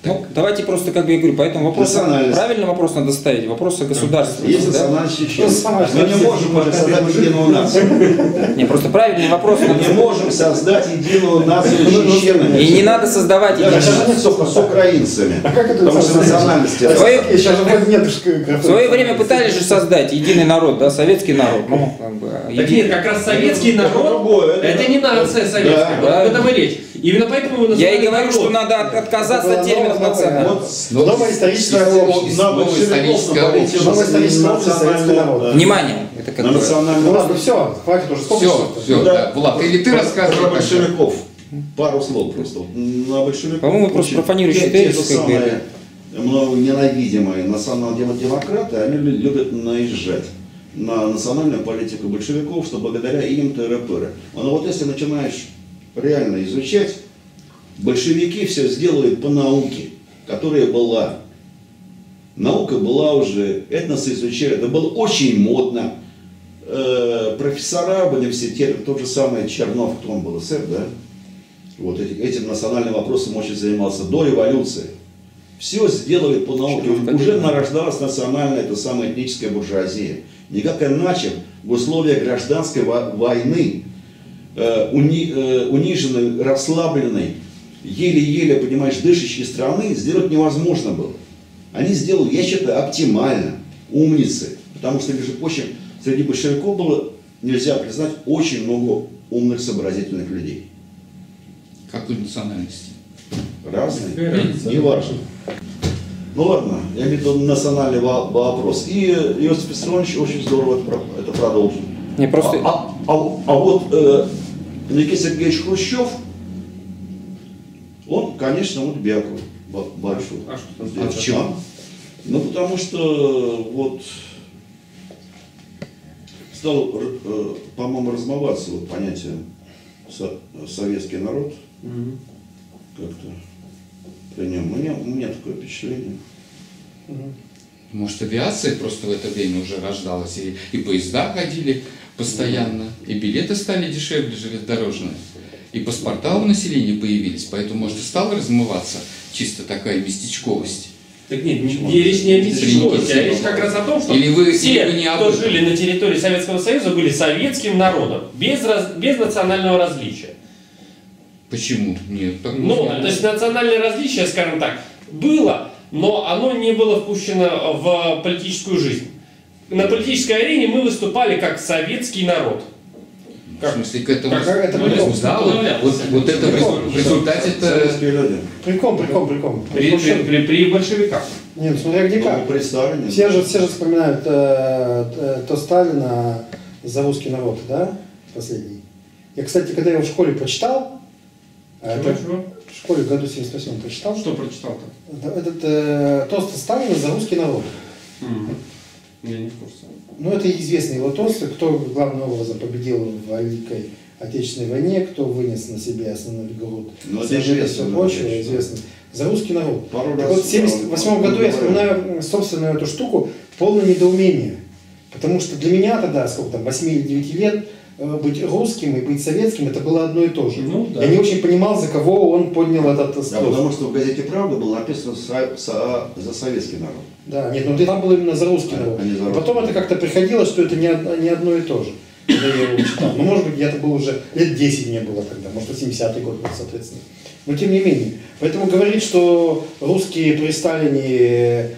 Ну, давайте просто, как бы я говорю, по этому вопросу, Национальность. правильный вопрос надо ставить, вопрос о государственности. Есть да? национальность Ну, Мы не можем создать единую нацию. Не, просто правильный вопрос Мы не можем создать единую нацию чеченами. И не надо создавать единую- с, с украинцами. А как это Потому что национальности. В свое время пытались же создать единый народ, да, советский народ. Ну, как бы, Так нет, как раз советский народ, это- не нация советская, об этом и речь. Именно поэтому мы Я и говорю, народ. что надо от- отказаться от терминов новое, национальности. Вот Новое историческое Новое- общество. на новое историческое общество. Новое историческое общество, советский народ. Внимание! Это как На бы... Ну ладно, все, хватит уже. Сколько Все, все, Да. Влад, или ты Про- рассказывай. Про большевиков. Пару слов просто. На большевиков. По-моему, просто очень- профанирующий те- те тезис, же как бы, самые мною ненавидимые национал демократы, они лю- любят наезжать на национальную политику большевиков, что благодаря им ТРПР. Но вот если начинаешь реально изучать, большевики все сделают по науке, которая была. Наука была уже, этносы изучали, это было очень модно. Э, профессора в университете, тот же самый Чернов, кто он был, СССР, да? Вот эти- этим национальным вопросом очень занимался до революции. Все сделали по науке. Чернов, Уже нарождалась национальная, это самая этническая буржуазия. Никак иначе в условиях гражданской во- войны, униженной, расслабленной, еле-еле, понимаешь, дышащей страны сделать невозможно было. Они сделали, я считаю, оптимально, умницы. Потому что, между прочим, среди большевиков было, нельзя признать, очень много умных, сообразительных людей. Какой национальности? Разные, не важно. Ну ладно, я имею в виду национальный во- вопрос. И Иосиф Виссарионович очень здорово это продолжил. Не, просто... А, а- а- а вот э, Никита Сергеевич Хрущев, он, конечно, бо- большой. А что там значит? в чем? Ну, потому что вот стал, э, по-моему, размываться вот понятие со- советский народ Мгм. как-то при нем. У меня, у меня такое впечатление. Может, авиация просто в это время уже рождалась, и, и поезда ходили постоянно, и билеты стали дешевле железнодорожные, и паспорта у населения появились, поэтому, может, и стала размываться чисто такая местечковость. Так нет, не- не речь не о местечковости, а речь как раз о том, что Или вы- все, или вы не кто жили на территории Советского Союза, были советским народом, без, раз- без национального различия. Почему? Нет. так Ну, можно. то есть национальное различие, скажем так, было, но оно не было впущено в политическую жизнь. На политической арене мы выступали как советский народ. В смысле, к этому... Как это Ну, прикол? да, вот, вот, вот это в резу- в результате это... Прикол, прикол, прикол. При, при- при- при большевиках. Нет, смотря где как. Ну, при Сталине. Все же, все же вспоминают э, э, то Сталина за русский народ, да, последний. Я, кстати, когда его в школе прочитал, а Чего, это чего? в школе в году 78 прочитал, Что прочитал-то? это- этот э, тост Сталина за русский народ. Мгм. Я не в курсе. Ну, это известный его тост, кто главным образом победил в Великой Отечественной войне, кто вынес на себе основной груд. Ну, это Все прочее, известно. За русский народ. Пару Так вот, в 1978 году я вспоминаю собственную эту штуку, полное недоумение. Потому что для меня тогда, сколько там, 8 или 9 лет, быть русским и быть советским, это было одно и то же. Ну, да. Я не очень понимал, за кого он поднял этот тост. Да, потому что в газете «Правда» было написано «Со- со- за советский народ. Да, нет, ну там было именно за русский А, народ. а не за русский. потом это как-то приходило, что это не, не одно и то же. Когда я его читал. Ну, может быть, где-то был уже лет 10 мне было тогда, может, 70-й год был, соответственно. Но тем не менее. Поэтому говорить, что русские при Сталине, э,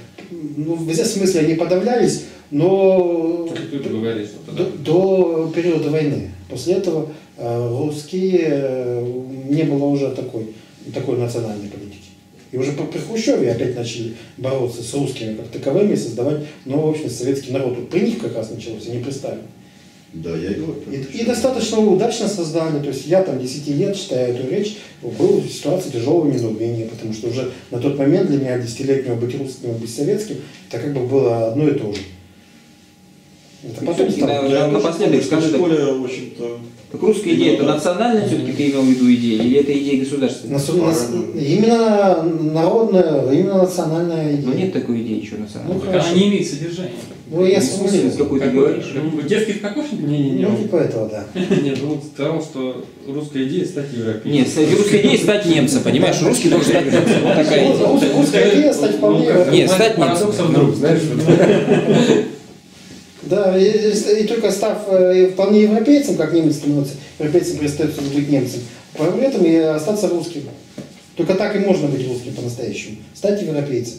ну, в смысле они подавлялись, но говоришь, до, до периода войны. После этого э, русские э, не было уже такой, такой национальной политики. И уже при Хрущеве опять начали бороться с русскими как таковыми, создавать новый общий советский народ. Вот при них как раз началось, не при Сталине. Да, я и говорю. И, и достаточно удачно создали. То есть я там 10 лет, читая эту речь, был в ситуации тяжелого недоумения, потому что уже на тот момент для меня десятилетнего быть русским и быть советским, это как бы было одно и то же. Это потом всё-таки, стало. да, Я напоследок скажи, так- школе, в общем-то, Так русская идея это национальная все-таки ты имел в виду идея, или это идея государственная? Нас- нас- именно народная, именно национальная идея. Ну нет такой идеи еще Ну, национальной. Так хорошо. она не имеет содержания. Ну, я Ну, смысле, какой ты говоришь? Ну, детский кокошник? Не-не-не. Ну, он- типа этого, да. Нет, он сказал, что русская идея стать европейцем. Нет, русская идея стать немцем, понимаешь? Русский должен стать немцем. Вот такая идея. рус- Русская идея стать вполне... Ну, как-то Нет, стать парадоксом немцем. вдруг, знаешь, вот. Да, и, и- только став э, вполне европейцем, как немец становится, европейцем перестает быть немцем, при этом и остаться русским. Только так и можно быть русским по-настоящему. Стать европейцем.